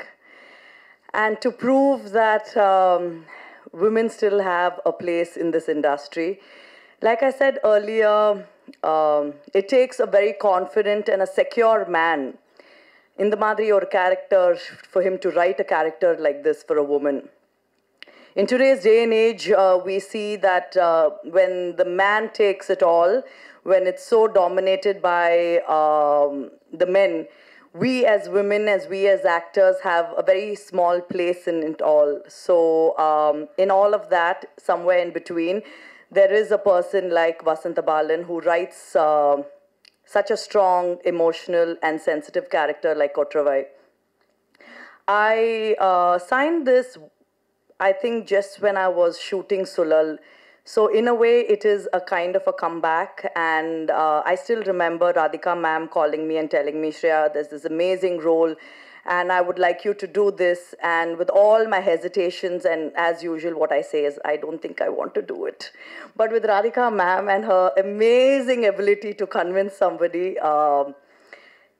and to prove that um, women still have a place in this industry. Like I said earlier, um, it takes a very confident and a secure man in the Madri or character for him to write a character like this for a woman. in today's day and age, uh, we see that uh, when the man takes it all, when it's so dominated by um, the men, we as women, as we as actors, have a very small place in it all. So, um, in all of that, somewhere in between, there is a person like Vasanta Balan who writes uh, such a strong, emotional, and sensitive character like Kotravai. I uh, signed this, I think, just when I was shooting Sulal. So, in a way, it is a kind of a comeback. And uh, I still remember Radhika ma'am calling me and telling me, Shreya, there's this amazing role, and I would like you to do this. And with all my hesitations, and as usual, what I say is, I don't think I want to do it. But with Radhika ma'am and her amazing ability to convince somebody, um,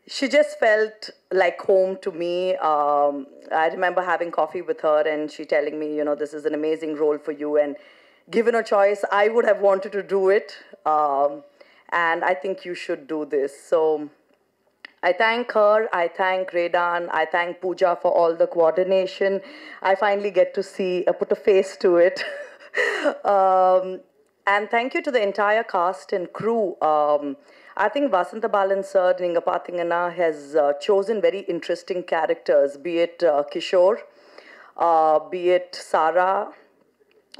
she just felt like home to me. Um, I remember having coffee with her and she telling me, you know, this is an amazing role for you. And given a choice, I would have wanted to do it. Um, and I think you should do this. So I thank her, I thank Redan, I thank Pooja for all the coordination. I finally get to see, uh, put a face to it. um, and thank you to the entire cast and crew. Um, I think Vasanta Balan sir, Ningapathingana, has uh, chosen very interesting characters, be it uh, Kishore, uh, be it Sara,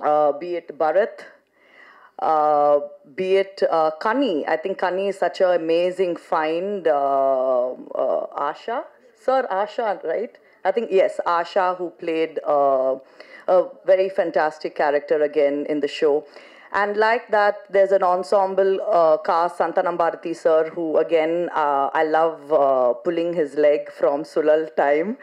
uh, be it Bharat, uh, be it uh, Kani. I think Kani is such an amazing find. Uh, uh, Asha, Sir Asha, right? I think yes, Asha, who played uh, a very fantastic character again in the show. And like that, there's an ensemble uh, cast, Santanam Bharati sir, who again, uh, I love uh, pulling his leg from Sulal time.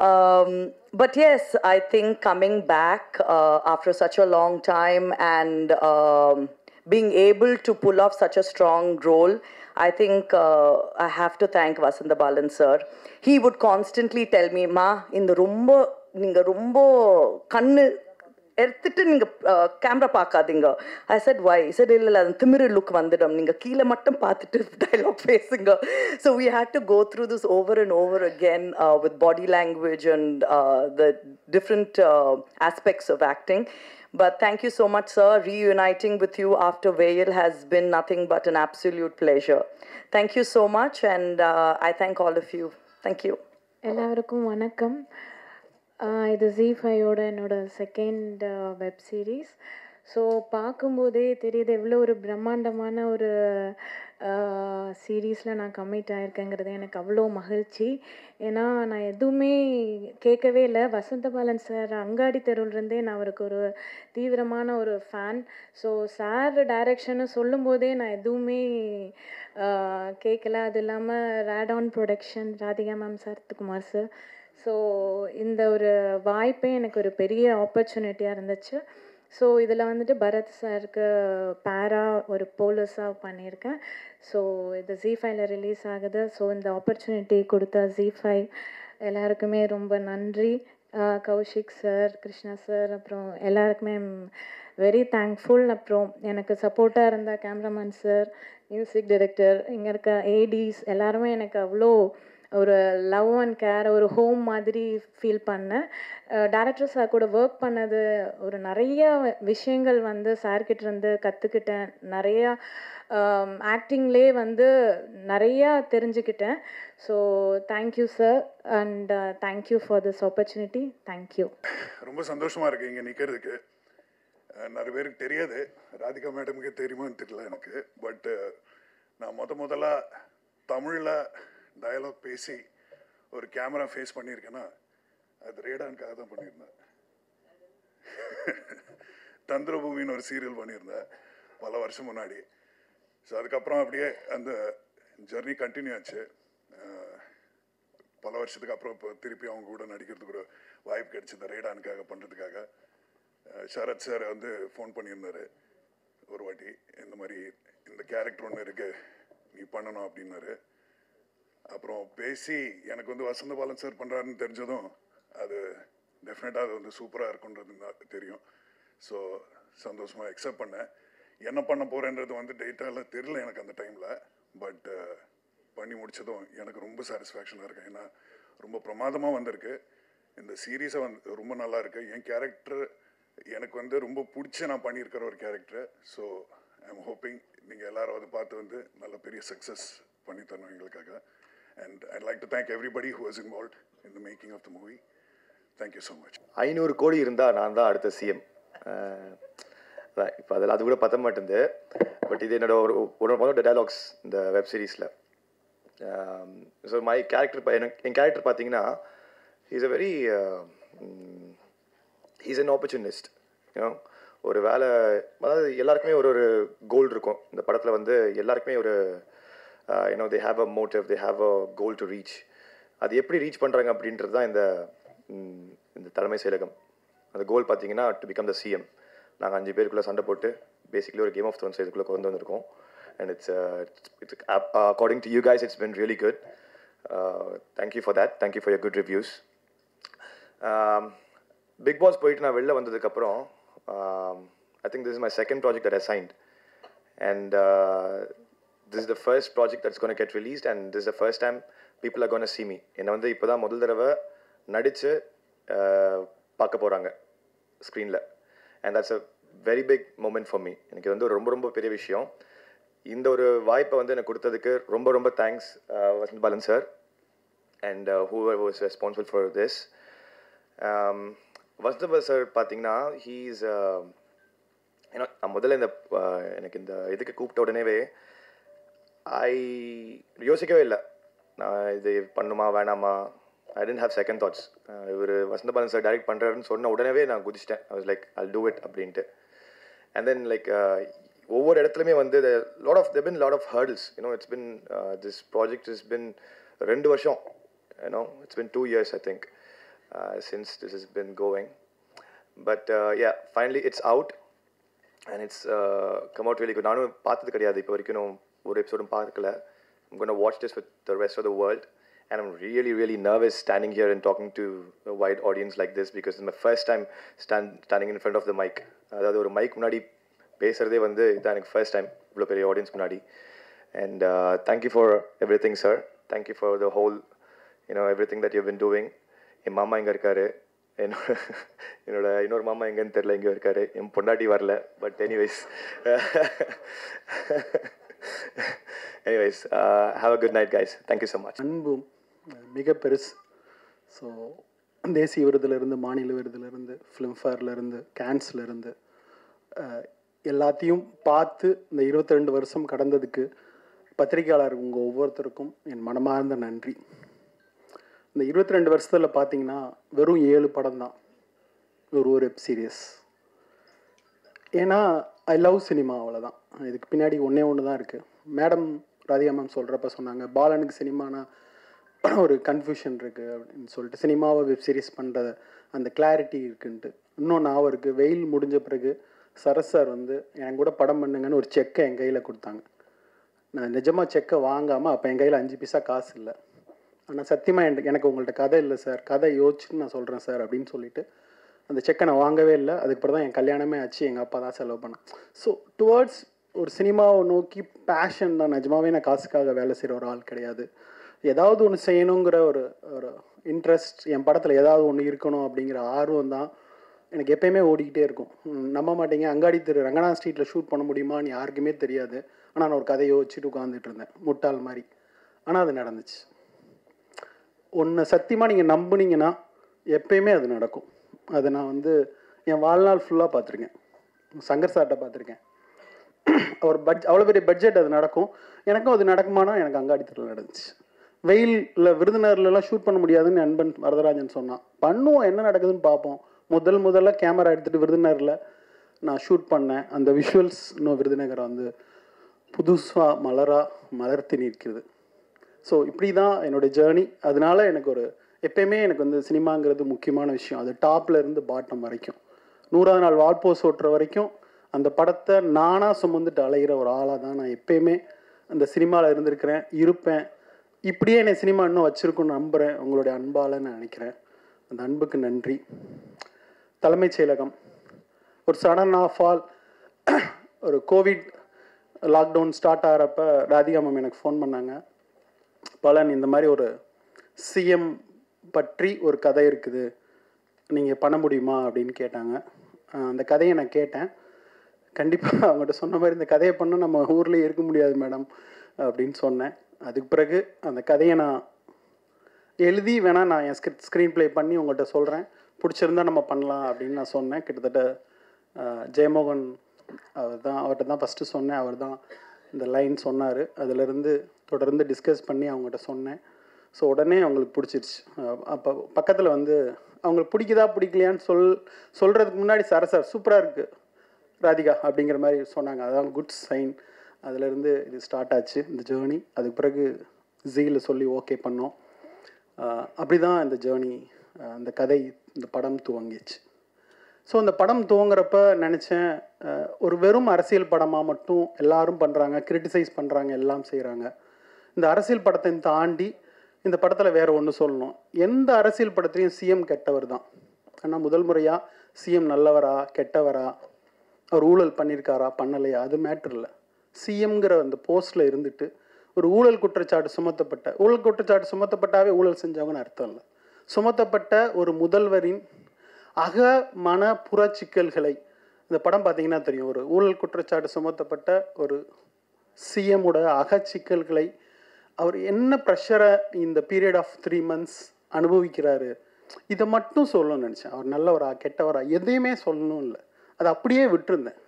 Um, but yes, I think coming back uh, after such a long time and um, being able to pull off such a strong role, I think uh, I have to thank Vasanta Balan sir. He would constantly tell me, Ma, இந்த ரொம்ப நீங்க ரொம்ப கண்ணு எடுத்துட்டு நீங்க camera பார்க்காதீங்க ஐ set வை sir இல்லை இல்லை அது திமிரு லுக் வந்துடும் நீங்க கீழே மட்டும் பார்த்துட்டு டைலாக் பேசுங்க so we had to go through this over and over again with body language and the different aspects of acting But thank you so much, sir. Reuniting with you after Vale has been nothing but an absolute pleasure. Thank you so much, and uh, I thank all of you. Thank you. எல்லாருக்கும் வணக்கம் ஆஹ் இது G ஃபைவோட என்னோடய second web series so பார்க்கும்போதே தெரியுது எவ்வளோ ஒரு பிரம்மாண்டமான ஒரு சீரீஸில் நான் கம்மிட் ஆகிருக்கேங்கிறது எனக்கு அவ்வளோ மகிழ்ச்சி. ஏன்னா நான் எதுவுமே கேட்கவே இல்லை. வசந்தபாலன் சார் அங்காடி தெருவிலேருந்தே நான் அவருக்கு ஒரு தீவிரமான ஒரு ஃபேன். ஸோ சார் டைரக்ஷன்னு சொல்லும்போதே நான் எதுவுமே கேட்கல. அது இல்லாமல் Radaan production Radhika ma'am Sarathkumar sir. So இந்த ஒரு வாய்ப்பே எனக்கு ஒரு பெரிய ஆப்பர்ச்சுனிட்டியாக இருந்துச்சு. ஸோ இதில் வந்துட்டு பரத் சாருக்கு பேரா ஒரு போலஸாக பண்ணியிருக்கேன். ஸோ இது ஜி ஃபைவ்ல ரிலீஸ் ஆகுது. ஸோ இந்த ஆப்பர்ச்சுனிட்டி கொடுத்த ஜி ஃபைவ் எல்லாருக்குமே ரொம்ப நன்றி. கௌஷிக் சார் கிருஷ்ணா சார் அப்புறம் எல்லாருக்குமே வெரி தேங்க்ஃபுல் அப்புறம் எனக்கு சப்போர்ட்டாக இருந்த கேமராமேன் சார் மியூசிக் டைரக்டர் இங்கே இருக்க ஏடிஸ் எல்லாருமே எனக்கு அவ்வளோ ஒரு லவ் அண்ட் கேர் ஒரு ஹோம் மாதிரி ஃபீல் பண்ணேன். டேரக்டர் சார் கூட ஒர்க் பண்ணது ஒரு நிறைய விஷயங்கள் வந்து சார்கிட்ட இருந்து கற்றுக்கிட்டேன் நிறையா ஆக்டிங்லே வந்து நிறையா தெரிஞ்சுக்கிட்டேன். So thank you sir and thank you for this opportunity thank you ரொம்ப சந்தோஷமாக இருக்கு இங்கே நிற்கிறதுக்கு நிறைய பேருக்கு தெரியாது. ராதிகா மேடமுக்கே தெரியுமான்னு தெரியல எனக்கு. பட் நான் முத முதலாக தமிழில் டயலாக் பேசி ஒரு கேமரா ஃபேஸ் பண்ணியிருக்கேன்னா அது ரேடானுக்காக தான் பண்ணியிருந்தேன். தந்திரபூமின்னு ஒரு சீரியல் பண்ணியிருந்தேன் பல வருஷம் முன்னாடி. ஸோ அதுக்கப்புறம் அப்படியே அந்த ஜர்னி கண்டினியூ ஆச்சு. பல வருஷத்துக்கு அப்புறம் இப்போ திருப்பி அவங்க கூட நடிக்கிறதுக்கு ஒரு வாய்ப்பு கிடைச்சது ரேடானுக்காக பண்ணுறதுக்காக சரத் சார் வந்து ஃபோன் பண்ணியிருந்தாரு ஒரு வாட்டி இந்த மாதிரி இந்த கேரக்டர் ஒன்று இருக்குது நீ பண்ணணும் அப்படின்னாரு. அப்புறம் பேசி எனக்கு வந்து வசந்த பாலன் சார் பண்ணுறாருன்னு தெரிஞ்சதும் அது டெஃபினட்டாக அது வந்து சூப்பராக இருக்குன்றது தெரியும். ஸோ சந்தோஷமாக எக்ஸப்ட் பண்ணேன். என்ன பண்ண போகிறேன்றது வந்து டேட்டாலாம் தெரியல எனக்கு அந்த டைமில் பட் uh, பண்ணி முடிச்சதும் எனக்கு ரொம்ப சாட்டிஸ்ஃபேக்ஷனாக இருக்கு. ஏன்னா ரொம்ப பிரமாதமாக வந்திருக்கு. இந்த சீரீஸை வந்து ரொம்ப நல்லா இருக்கு. என் கேரக்டர் எனக்கு வந்து ரொம்ப பிடிச்ச நான் பண்ணியிருக்கிற ஒரு character so I am hoping நீங்கள் எல்லாரும் அதை பார்த்து வந்து நல்ல பெரிய சக்ஸஸ் பண்ணி தரணும் எங்களுக்காக. And I like to thank who was involved in the making making of the movie you so much ஐநூறு கோடி இருந்தால் நான் தான் அடுத்த சிஎம் இப்போ அதில் அது கூட பத்த மாட்டேங்குது. பட் இது என்னோட ஒரு ஒரு டயலாக்ஸ் டைலாக்ஸ் இந்த வெப் சீரிஸில் ஸோ மை கேரக்டர் எனக்கு என் கேரக்டர் பார்த்தீங்கன்னா is a very is an opportunist ஒரு வேலை அதாவது எல்லாருக்குமே ஒரு ஒரு கோல் இருக்கும். இந்த படத்தில் வந்து எல்லாருக்குமே ஒரு you know they have a motive they have a goal to reach அது எப்படி ரீச் பண்ணுறாங்க அப்படின்றது தான் இந்த இந்த தலைமை செயலகம். அந்த கோல் பார்த்தீங்கன்னா டு பிகம் த சிஎம் நாங்கள் அஞ்சு பேருக்குள்ளே சண்டை போட்டு பேசிக்கலி ஒரு கேம் ஆஃப் த்ரோன்ஸ் இதுக்குள்ளே கொண்டு வந்திருக்கோம். And it's it's according to you guys it's been really good thank you for that thank you for your good reviews Bigg Boss போயிட்டு நான் வெளில வந்ததுக்கப்புறம் I think this is my second project that this is the first project that's gonna get released and this the first time people are gonna see me. என்னை வந்து இப்போ தான் முதல் தடவை நடித்து பார்க்க போகிறாங்க ஸ்க்ரீனில் and that's a very big moment for me எனக்கு இது வந்து ரொம்ப ரொம்ப பெரிய விஷயம். இந்த ஒரு வாய்ப்பை வந்து எனக்கு கொடுத்ததுக்கு ரொம்ப ரொம்ப thanks Vasanth Balan sir and who was responsible for this Vasanthabal sir பார்த்தீங்கன்னா ஹீ இஸ் ஏன்னா நான் முதல்ல இந்த எனக்கு இந்த இதுக்கு கூப்பிட்ட உடனேவே ஐ யோசிக்கவே இல்லை. நான் இது பண்ணுமா வேணாமா? I tend have second thoughts இவர் வசந்தபாலன் சார் டைரக்ட் பண்ணுறாருன்னு சொன்ன உடனே நான் குதிச்சிட்டேன். I was like I'll do it அப்படின்ட்டு. அண்ட் தென் லைக் ஒவ்வொரு இடத்துலையுமே வந்து lot of the been lot of hurdles you know it's been this project is been ரெண்டு வருஷம். You know it's been two years I think since this is been going but yeah finally it's out and it's come out வெளிக்கு நானும் பார்த்தது கிடையாது. இப்போ வரைக்கும் ஒரு எபிசோடும் பார்க்கல. I'm going to watch this with the rest of the world. And I'm really really nervous standing here and talking to a wide audience like this because it's my first time stand, standing in front of the mic. அதாவது ஒரு mic முன்னாடி பேசுகிறதே வந்து இதான் எனக்கு first time இவ்வளோ பெரிய audience முன்னாடி. And thank you for everything sir thank you for the whole you know everything that you been doing என் மாமா இங்கே இருக்காரு? என்னோட என்னோட இன்னொரு மாமா எங்கேன்னு தெரில இங்கே இருக்காரு. என் பொண்டாட்டி வரல. But anyways anyways have a good night guys thank you so much அன்பும் மிக பெருசு. ஸோ தேசிய விருதுலேருந்து மாநில விருதுலேருந்து ஃபிலிம்ஃபேர்லேருந்து கேன்ஸ்லேருந்து எல்லாத்தையும் பார்த்து இந்த 22 வருஷம் கடந்ததுக்கு பத்திரிகையாளர் உங்கள் ஒவ்வொருத்தருக்கும் என் மனமார்ந்த நன்றி. இந்த 22 ரெண்டு வருஷத்தில் பார்த்தீங்கன்னா வெறும் ஏழு படம் தான் ஒரு ஒரு வெப் சீரியஸ் ஏன்னா ஐ லவ் சினிமா அவ்வளோதான் இதுக்கு பின்னாடி ஒன்றே ஒன்று தான் இருக்குது மேடம் ராதிகா மேம் சொல்கிறப்ப சொன்னாங்க பாலனுக்கு சினிமானா ஒரு கன்ஃபியூஷன் இருக்குது அப்படின்னு சொல்லிட்டு சினிமாவை வெப் சீரிஸ் பண்ணுற அந்த கிளாரிட்டி இருக்குன்ட்டு. இன்னொன்று ஞாபகம் இருக்குது வெயில் முடிஞ்ச பிறகு சரஸ் சார் வந்து என் கூட படம் பண்ணுங்கன்னு ஒரு செக்கை என் கையில் கொடுத்தாங்க. நான் நிஜமாக செக்கை வாங்காமல் அப்போ என் கையில் அஞ்சு பைசா காசு இல்லை. ஆனால் சத்தியமாக எனக்கு எனக்கு உங்கள்கிட்ட கதை இல்லை சார் கதை யோசிச்சுன்னு நான் சொல்கிறேன் சார் அப்படின்னு சொல்லிட்டு அந்த செக்கை நான் வாங்கவே இல்லை. அதுக்கப்புறம் தான் என் கல்யாணமே ஆச்சு. எங்கள் அப்பா தான் செலவு பண்ணேன் ஸோ டுவர்ட்ஸ் ஒரு சினிமாவை நோக்கி பேஷன் தான். நிஜமாவே நான் காசுக்காக வேலை செய்கிற ஒரு ஆள் கிடையாது. ஏதாவது ஒன்று செய்யணுங்கிற ஒரு ஒரு இன்ட்ரெஸ்ட் என் படத்தில் ஏதாவது ஒன்று இருக்கணும் அப்படிங்கிற ஆர்வம் தான் எனக்கு எப்பயுமே ஓடிக்கிட்டே இருக்கும். நம்ப மாட்டேங்க. அங்காடி திரு ரங்கநாத் ஸ்ட்ரீட்டில் ஷூட் பண்ண முடியுமான்னு யாருக்குமே தெரியாது. ஆனால் நான் ஒரு கதையை வச்சுட்டு உட்காந்துட்டு இருந்தேன். முட்டாள் மாதிரி. ஆனால் அது நடந்துச்சு. ஒன்று சத்தியமாக நீங்கள் நம்புனீங்கன்னா எப்பயுமே அது நடக்கும். அதை நான் வந்து என் வாழ்நாள் ஃபுல்லாக பார்த்துருக்கேன். சங்கர் சார்கிட்ட பார்த்துருக்கேன். அவர் பட்ஜ் அவ்வளோ பெரிய பட்ஜெட் அது நடக்கும். எனக்கும் அது நடக்குமானா எனக்கு அங்காடி தெருவில் நடந்துச்சு. வெயிலில் விருதுநகர்லலாம் ஷூட் பண்ண முடியாதுன்னு அன்பன் நண்பன் வரதராஜன் சொன்னான். பண்ணுவோம் என்ன நடக்குதுன்னு பார்ப்போம். முதல் முதல்ல கேமரா எடுத்துகிட்டு விருதுநகரில் நான் ஷூட் பண்ணேன். அந்த விஷுவல்ஸ் இன்னும் விருதுநகரை வந்து புதுசாக மலராக மலர்த்தி நிற்கிறது. ஸோ இப்படி தான் என்னோட ஜேர்னி அதனால எனக்கு ஒரு எப்பயுமே எனக்கு வந்து சினிமாங்கிறது முக்கியமான விஷயம். அது டாப்பில் இருந்து பாட்டம் வரைக்கும். நூறாவது நாள் வால்போஸ் ஓட்டுற வரைக்கும் அந்த படத்தை நானாக சுமந்துட்டு அலைகிற ஒரு ஆளாக தான் நான் எப்பயுமே அந்த சினிமாவில் இருந்திருக்கிறேன் இருப்பேன். இப்படியே என்னை சினிமா இன்னும் வச்சுருக்குன்னு நம்புகிறேன் உங்களுடைய அன்பால் நான் நினைக்கிறேன். அந்த அன்புக்கு நன்றி. தலைமைச் செயலகம். ஒரு சடன் ஆஃப் ஆல் ஒரு கோவிட் லாக்டவுன் ஸ்டார்ட் ஆகிறப்ப ராதிகா மேம் எனக்கு ஃபோன் பண்ணாங்க. பலன் இந்த மாதிரி ஒரு சிஎம் பற்றி ஒரு கதை இருக்குது. நீங்கள் பண்ண முடியுமா? அப்படின்னு கேட்டாங்க. அந்த கதையை நான் கேட்டேன். கண்டிப்பாக அவங்கள்ட்ட சொன்ன மாதிரி இந்த கதையை பண்ண நம்ம ஊர்லேயே இருக்க முடியாது மேடம் அப்படின்னு சொன்னேன். அதுக்கு பிறகு அந்த கதையை நான் எழுதி வேணால் நான் என் ஸ்கிரிப்ட் ஸ்க்ரீன் ப்ளே பண்ணி உங்கள்கிட்ட சொல்கிறேன் பிடிச்சிருந்தா நம்ம பண்ணலாம் அப்படின்னு நான் சொன்னேன். கிட்டத்தட்ட ஜெயமோகன் அவர் தான் அவர்கிட்ட தான் ஃபஸ்ட்டு சொன்னேன். அவர் தான் இந்த லைன் சொன்னார். அதிலிருந்து தொடர்ந்து டிஸ்கஸ் பண்ணி அவங்ககிட்ட சொன்னேன். ஸோ உடனே அவங்களுக்கு பிடிச்சிருச்சு. அப்போ பக்கத்தில் வந்து அவங்களுக்கு பிடிக்குதா பிடிக்கலையான்னு சொல் சொல்கிறதுக்கு முன்னாடி சார் சார் சூப்பராக இருக்குது ராதிகா அப்படிங்கிற மாதிரி சொன்னாங்க. அதான் குட் சைன் அதுலேருந்து இது ஸ்டார்ட் ஆச்சு இந்த ஜேர்னி அதுக்கு பிறகு ஜீயில் சொல்லி ஓகே பண்ணோம். அப்படி தான் இந்த ஜேர்னி அந்த கதை இந்த படம் துவங்கிச்சு. ஸோ அந்த படம் துவங்குறப்ப நினச்சேன் ஒரு வெறும் அரசியல் படமாக மட்டும் எல்லாரும் பண்ணுறாங்க கிரிட்டிசைஸ் பண்ணுறாங்க எல்லாம் செய்கிறாங்க இந்த அரசியல் படத்தை தாண்டி இந்த படத்தில் வேற ஒன்று சொல்லணும். எந்த அரசியல் படத்துலையும் சிஎம் கெட்டவர் தான். ஆனால் முதல் முறையாக சிஎம் நல்லவரா கெட்டவரா அவர் ஊழல் பண்ணியிருக்காரா பண்ணலையா அது மேட்ரு இல்லை. சிஎம்ங்கிற அந்த போஸ்ட்டில் இருந்துட்டு ஒரு ஊழல் குற்றச்சாட்டு சுமத்தப்பட்ட ஊழல் குற்றச்சாட்டு சுமத்தப்பட்டாவே ஊழல் செஞ்சவங்கன்னு அர்த்தம் இல்லை. சுமத்தப்பட்ட ஒரு முதல்வரின் அக மன புறச்சிக்கல்களை இந்த படம் பார்த்தீங்கன்னா தெரியும். ஒரு ஊழல் குற்றச்சாட்டு சுமத்தப்பட்ட ஒரு சிஎம்மோட அகச்சிக்கல்களை அவர் என்ன ப்ரெஷரை இந்த பீரியட் ஆஃப் த்ரீ மந்த்ஸ் அனுபவிக்கிறாரு இதை மட்டும் சொல்லணும்னு நினச்சேன். அவர் நல்லவரா கெட்டவரா எதையுமே சொல்லணும் இல்லை. அதை அப்படியே விட்டுருந்தேன்.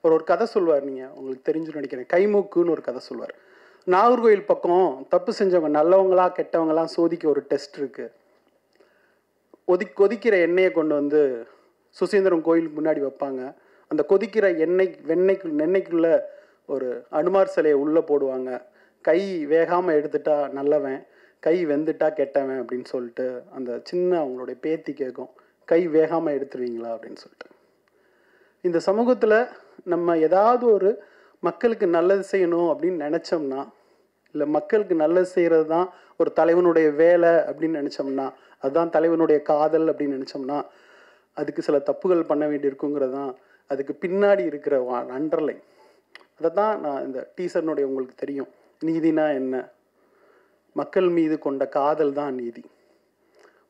அவர் ஒரு கதை சொல்லுவார் நீங்கள் உங்களுக்கு தெரிஞ்சு நினைக்கிறேன். கைமூக்குன்னு ஒரு கதை சொல்லுவார். நாகர்கோயில் பக்கம் தப்பு செஞ்சவங்க நல்லவங்களா கெட்டவங்களாம் சோதிக்க ஒரு டெஸ்ட் இருக்குது ஒதி கொதிக்கிற எண்ணெயை கொண்டு வந்து சுசீந்திரம் கோயிலுக்கு முன்னாடி வைப்பாங்க. அந்த கொதிக்கிற எண்ணெய் வெண்ணெய்க்கு எண்ணெய்க்குள்ளே ஒரு அனுமார் சிலையை உள்ளே போடுவாங்க. கை வேகாமல் எடுத்துட்டா நல்லவன் கை வெந்துட்டா கெட்டவன் அப்படின்னு சொல்லிட்டு அந்த சின்ன அவங்களுடைய பேத்தி கேட்கும் கை வேகாமல் எடுத்துருவீங்களா? அப்படின்னு சொல்லிட்டு. இந்த சமூகத்தில் நம்ம ஏதாவது ஒரு மக்களுக்கு நல்லது செய்யணும் அப்படின்னு நினச்சோம்னா இல்லை மக்களுக்கு நல்லது செய்கிறது தான் ஒரு தலைவனுடைய வேலை அப்படின்னு நினச்சோம்னா அதுதான் தலைவனுடைய காதல் அப்படின்னு நினச்சோம்னா அதுக்கு சில தப்புகள் பண்ண வேண்டியிருக்குங்கிறது தான் அதுக்கு பின்னாடி இருக்கிற அண்டர்லைன் அதை தான் நான் இந்த டீசர்னுடைய உங்களுக்கு தெரியும். நீதினா என்ன? மக்கள் மீது கொண்ட காதல் தான் நீதி.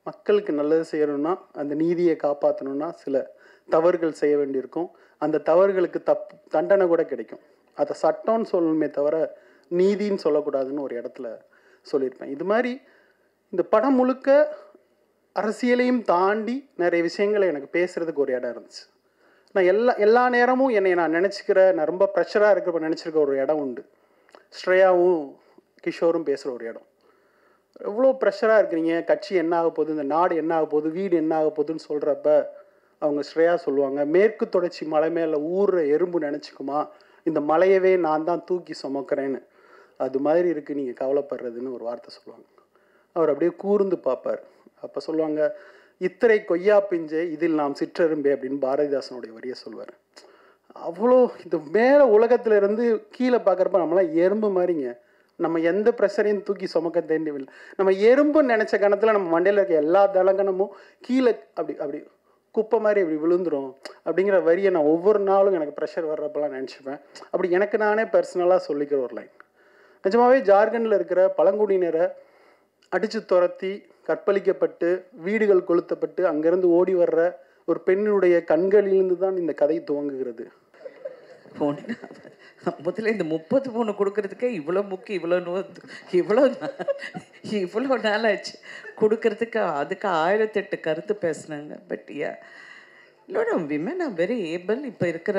மக்களுக்கு நல்லது செய்யணும்னா அந்த நீதியை காப்பாற்றணும்னா சில தவறுகள் செய்ய வேண்டியிருக்கும். அந்த தவறுகளுக்கு தப் தண்டனை கூட கிடைக்கும். அதை சட்டம்னு சொல்லணுமே தவிர நீதின்னு சொல்லக்கூடாதுன்னு ஒரு இடத்துல சொல்லியிருப்பேன். இது மாதிரி இந்த படம் முழுக்க அரசியலையும் தாண்டி நிறைய விஷயங்களை எனக்கு பேசுறதுக்கு ஒரு இடம் இருந்துச்சு. நான் எல்லா எல்லா நேரமும் என்னை நான் நினச்சிக்கிற நான் ரொம்ப ப்ரெஷராக இருக்கிறப்ப நினச்சிருக்க ஒரு இடம் உண்டு. ஸ்ரேயாவும் கிஷோரும் பேசுகிற ஒரு இடம். எவ்வளோ ப்ரெஷராக இருக்கிறீங்க? கட்சி என்ன ஆக போகுது? இந்த நாடு என்ன ஆக போகுது? வீடு என்ன ஆக போகுதுன்னு சொல்கிறப்ப அவங்க ஸ்ரேயா சொல்லுவாங்க மேற்கு தொடர்ச்சி மலை மேலே ஊர்ற எறும்பு நினச்சிக்குமா? இந்த மலையவே நான் தான் தூக்கி சுமக்கிறேன்னு. அது மாதிரி இருக்குது நீங்கள் கவலைப்படுறதுன்னு ஒரு வார்த்தை சொல்லுவாங்க. அவர் அப்படியே கூர்ந்து பார்ப்பார். அப்போ சொல்லுவாங்க இத்திரை கொய்யா பிஞ்சே இதில் நாம் சிற்றெரும்பே அப்படின்னு பாரதிதாசனுடைய வரியை சொல்வார் அவ்வளோ இந்த மேலே உலகத்தில் இருந்து கீழே பார்க்குறப்ப நம்மளாம் எறும்பு மாதிரிங்க. நம்ம எந்த ப்ரெஷரையும் தூக்கி சுமக்க தேண்டியவில்லை நம்ம எறும்புன்னு நினச்ச கணத்தில் நம்ம மண்டையில் இருக்க எல்லா தலங்கணமும் கீழே அப்படி அப்படி குப்பை மாதிரி இப்படி விழுந்துடும் அப்படிங்கிற வரியை நான் ஒவ்வொரு நாளும் எனக்கு ப்ரெஷர் வர்றப்பெல்லாம் நினச்சிப்பேன். அப்படி எனக்கு நானே பர்சனலாக சொல்லிக்கிற ஒரு லைன் நிஜமாகவே ஜார்க்கண்டில் இருக்கிற பழங்குடியினரை அடித்து துரத்தி கற்பழிக்கப்பட்டு வீடுகள் கொளுத்தப்பட்டு அங்கேருந்து ஓடி வர்ற ஒரு பெண்ணினுடைய கண்களிலிருந்து தான் இந்த கதை துவங்குகிறது. முதல்ல இந்த முப்பது மூணு கொடுக்கறதுக்கே இவ்வளோ முக்கு இவ்வளோ நோ இவ்வளோ இவ்வளோ நாள் ஆச்சு. கொடுக்கறதுக்கு அதுக்கு ஆயிரத்தெட்டு கருத்து பேசுனாங்க. பட் யா இல்லோட விமன் ஆர் வெரி ஏபிள் இப்போ இருக்கிற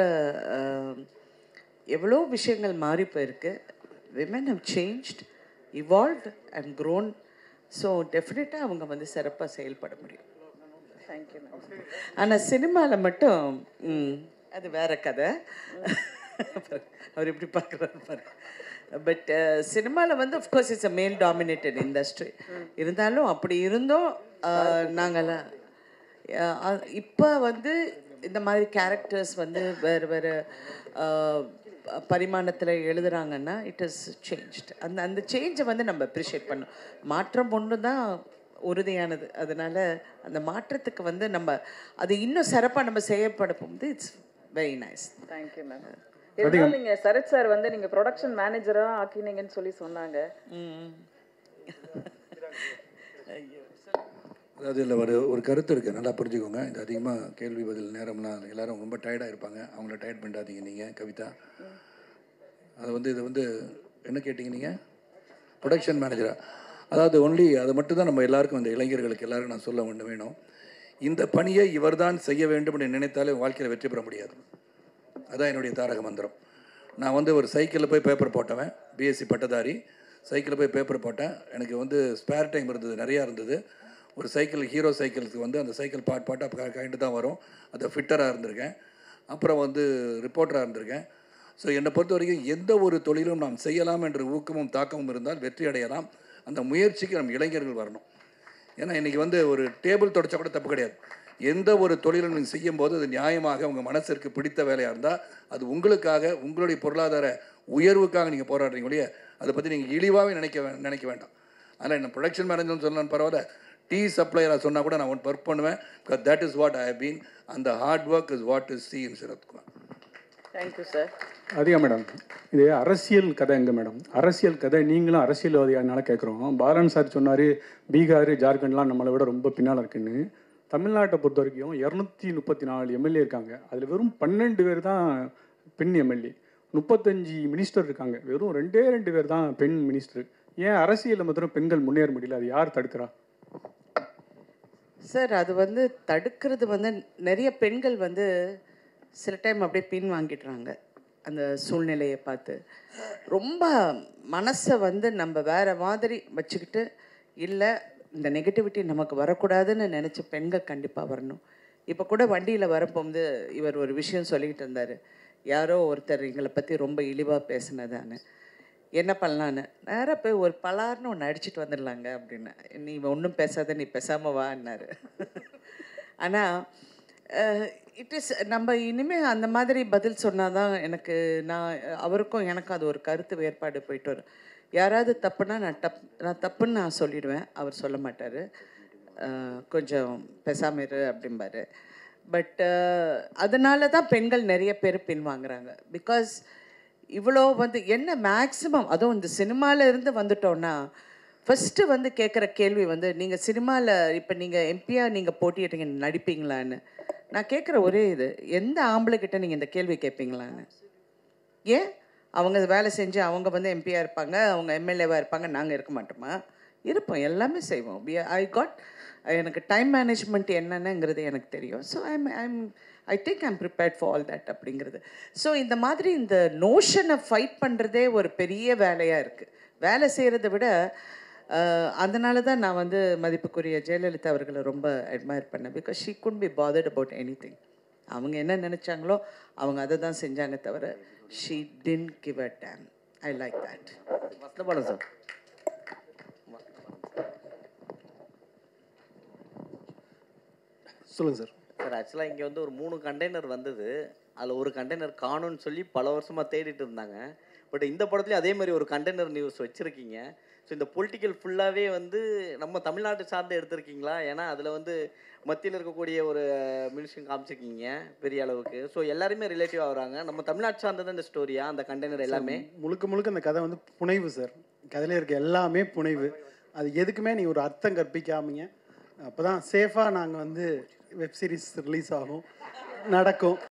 எவ்வளோ விஷயங்கள் மாறி போயிருக்கு. Women have changed evolve and grown so டெஃபினட்டாக அவங்க வந்து சிறப்பாக செயல்பட முடியும். தேங்க்யூ மேம் ஆனால் சினிமாவில் மட்டும் அது வேற கதை. அவர் எப்படி பார்க்குறாரு பாருங்க பட் சினிமாவில் வந்து அஃப்கோர்ஸ் இட்ஸ் அ மேல் டாமினேட்டட் இண்டஸ்ட்ரி இருந்தாலும் அப்படி இருந்தும் நாங்கள்லாம் இப்போ வந்து இந்த மாதிரி கேரக்டர்ஸ் வந்து வேறு வேறு பரிமாணத்தில் எழுதுறாங்கன்னா இட் இஸ் சேஞ்ச்ட் அந்த அந்த சேஞ்சை வந்து நம்ம அப்ரிஷியேட் பண்ணோம் மாற்றம் ஒன்று தான் உறுதியானது. அதனால அந்த மாற்றத்துக்கு வந்து நம்ம அது இன்னும் சிறப்பாக நம்ம செய்யப்படும் போது it's very nice thank you ma'am இருந்தாலும் நீங்க சரத் சார் வந்து நீங்க ப்ரொடக்ஷன் மேனேஜரா ஆக்கினீங்கன்னு சொல்லி சொன்னாங்க. அதாவது இதில் ஒரு ஒரு கருத்து இருக்குது நல்லா புரிஞ்சுக்கோங்க. இது அதிகமாக கேள்வி பதில் நேரம்லாம் எல்லாரும் ரொம்ப டயர்டாக இருப்பாங்க. அவங்கள டயர்ட் பண்ணாதீங்க நீங்கள் கவிதா. அது வந்து இது வந்து என்ன கேட்டிங்க நீங்கள் ப்ரொடக்ஷன் மேனேஜரா அதாவது ஒன்லி அதை மட்டும்தான் நம்ம எல்லாருக்கும் இந்த இளைஞர்களுக்கு எல்லாருக்கும் நான் சொல்ல வேண்டும் வேணும். இந்த பணியை இவர்தான் செய்ய வேண்டும் என்று நினைத்தாலே வாழ்க்கையில் வெற்றி பெற முடியாது. அதான் என்னுடைய தாரக மந்திரம். நான் வந்து ஒரு சைக்கிளில் போய் பேப்பர் போட்டவன் பிஎஸ்சி பட்டதாரி. சைக்கிளில் போய் பேப்பர் போட்டேன். எனக்கு வந்து ஸ்பேர் டைம் இருந்தது நிறையா இருந்தது. ஒரு சைக்கிள் ஹீரோ சைக்கிளுக்கு வந்து அந்த சைக்கிள் பாட் பாட்டாக கண்டு தான் வரும். அதை ஃபிட்டராக இருந்திருக்கேன். அப்புறம் வந்து ரிப்போர்ட்டராக இருந்திருக்கேன். ஸோ என்னை பொறுத்த வரைக்கும் எந்த ஒரு தொழிலும் நாம் செய்யலாம் என்ற ஊக்கமும் தாக்கமும் இருந்தால் வெற்றி அடையலாம். அந்த முயற்சிக்கு நம்ம இளைஞர்கள் வரணும். ஏன்னா இன்றைக்கி வந்து ஒரு டேபிள் தொடச்சா கூட தப்பு கிடையாது. எந்த ஒரு தொழிலும் நீங்கள் செய்யும்போது அது நியாயமாக உங்கள் மனசிற்கு பிடித்த வேலையாக இருந்தால் அது உங்களுக்காக உங்களுடைய பொருளாதார உயர்வுக்காக நீங்கள் போராடுறீங்க ஒழிய அதை பற்றி நீங்கள் இழிவாகவே நினைக்க நினைக்க வேண்டாம். அதனால் என்ன ப்ரொடக்ஷன் மேனேஜர்னு சொல்லலாம் பரவாயில்ல. டீ சப்ளையராக சொன்னால் கூட நான் ஒன் ஒர்க் பண்ணுவேன். Because that is what I have been அந்த hard work is what is see in thank you sir Radhika madam. இது அரசியல் கதை எங்க மேடம்? அரசியல் கதை நீங்களும் அரசியல்வாதியானால கேட்குறோம் பாலன் சார் சொன்னார் பீகார் ஜார்க்கண்ட்லாம் நம்மளை விட ரொம்ப பின்னால் இருக்குன்னு. தமிழ்நாட்டை பொறுத்த வரைக்கும் இரநூத்தி முப்பத்தி நாலு எம்எல்ஏ இருக்காங்க. அதில் வெறும் பன்னெண்டு பேர் தான் பெண் எம்எல்ஏ. முப்பத்தஞ்சு மினிஸ்டர் இருக்காங்க. வெறும் ரெண்டே ரெண்டு பேர் தான் பெண் மினிஸ்டர். ஏன் அரசியலில் மாத்திரம் பெண்கள் முன்னேற முடியல? அது யார் தடுக்கிறா? சார் அது வந்து தடுக்கிறது வந்து நிறைய பெண்கள் வந்து சில டைம் அப்படியே பின் வாங்கிடுறாங்க அந்த சூழ்நிலையை பார்த்து. ரொம்ப மனசை வந்து நம்ம வேற மாதிரி வச்சுக்கிட்டு இல்லை இந்த நெகட்டிவிட்டி நமக்கு வரக்கூடாதுன்னு நினச்ச பெண்கள் கண்டிப்பாக வரணும். இப்போ கூட வண்டியில் வரப்போகும்போது இவர் ஒரு விஷயம் சொல்லிக்கிட்டு இருந்தார். யாரோ ஒருத்தர் எங்களை பற்றி ரொம்ப இழிவாக பேசினதான்னு. என்ன பண்ணலான்னு? நேராக போய் ஒரு பலார்னு ஒன்று அடிச்சிட்டு வந்துடலாங்க அப்படின்னு. நீ ஒன்றும் பேசாத நீ பேசாமல் வான்னாரு ஆனால் இட் இஸ் நம்ம இனிமேல் அந்த மாதிரி பதில் சொன்னால் தான் எனக்கு நான் அவருக்கும் எனக்கும் அது ஒரு கருத்து வேறுபாடு போயிட்டு வரும். யாராவது தப்புனா நான் தப் நான் தப்புன்னு நான் சொல்லிடுவேன். அவர் சொல்ல மாட்டார். கொஞ்சம் பேசாம இரு அப்படிம்பாரு. பட் அதனால தான் பெண்கள் நிறைய பேர் பின்வாங்குறாங்க பிகாஸ் இவ்வளோ வந்து என்ன மேக்ஸிமம் அதுவும் இந்த சினிமாவிலேருந்து இருந்து வந்துட்டோன்னா ஃபஸ்ட்டு வந்து கேட்குற கேள்வி வந்து நீங்கள் சினிமாவில் இப்போ நீங்கள் எம்பியாக நீங்கள் போட்டியிட்டீங்க நடிப்பீங்களான்னு? நான் கேட்குற ஒரே இது எந்த ஆம்பளைக்கிட்ட நீங்கள் இந்த கேள்வி கேட்பீங்களான்னு ஏன்? அவங்க வேலை செஞ்சு அவங்க வந்து எம்பியாக இருப்பாங்க அவங்க எம்எல்ஏவாக இருப்பாங்க நாங்கள் இருக்க மாட்டோமா? இருப்போம் எல்லாமே செய்வோம். ஐ காட் எனக்கு டைம் மேனேஜ்மெண்ட் என்னென்னங்கிறது எனக்கு தெரியும். So I'm I'm I think I'm prepared for all that அப்படிங்கிறது. ஸோ இந்த மாதிரி இந்த நோஷனை ஃபைட் பண்ணுறதே ஒரு பெரிய வேலையாக இருக்குது வேலை செய்கிறத விட அதனால தான் நான் வந்து மதிப்புக்குரிய ஜெயலலிதா அவர்களை ரொம்ப அட்மயர் பண்ணேன். Because she could be bothered about any அவங்க என்ன நினச்சாங்களோ அவங்க அதை தான் செஞ்சாங்க தவிர she didn't give a damn I like that Vasanthabalan sir சொல்லுங்கள் சார் சார் ஆக்சுவலாக இங்கே வந்து ஒரு மூணு கண்டெய்னர் வந்தது. அதில் ஒரு கண்டெய்னர் காணும்னு சொல்லி பல வருஷமாக தேடிட்டு இருந்தாங்க. பட் இந்த படத்துலேயும் அதே மாதிரி ஒரு கண்டெய்னர் நியூஸ் வச்சுருக்கீங்க. ஸோ இந்த பொலிட்டிக்கல் ஃபுல்லாகவே வந்து நம்ம தமிழ்நாட்டு சார்ந்து எடுத்திருக்கீங்களா? ஏன்னா அதில் வந்து மத்தியில் இருக்கக்கூடிய ஒரு மினிஷன் காமிச்சிருக்கீங்க பெரிய அளவுக்கு. ஸோ எல்லாருமே ரிலேட்டிவ் ஆகுறாங்க நம்ம தமிழ்நாட்டு சார்ந்தது இந்த ஸ்டோரியா அந்த கண்டெய்னர் எல்லாமே? முழுக்க முழுக்க அந்த கதை வந்து புனைவு சார். கதையில் இருக்க எல்லாமே புனைவு. அது எதுக்குமே நீ ஒரு அர்த்தம் கற்பிக்காமீங்க. அப்போ தான் சேஃபாக நாங்கள் வந்து வெப் சீரிஸ் ரிலீஸ் ஆகும். நடக்கும்.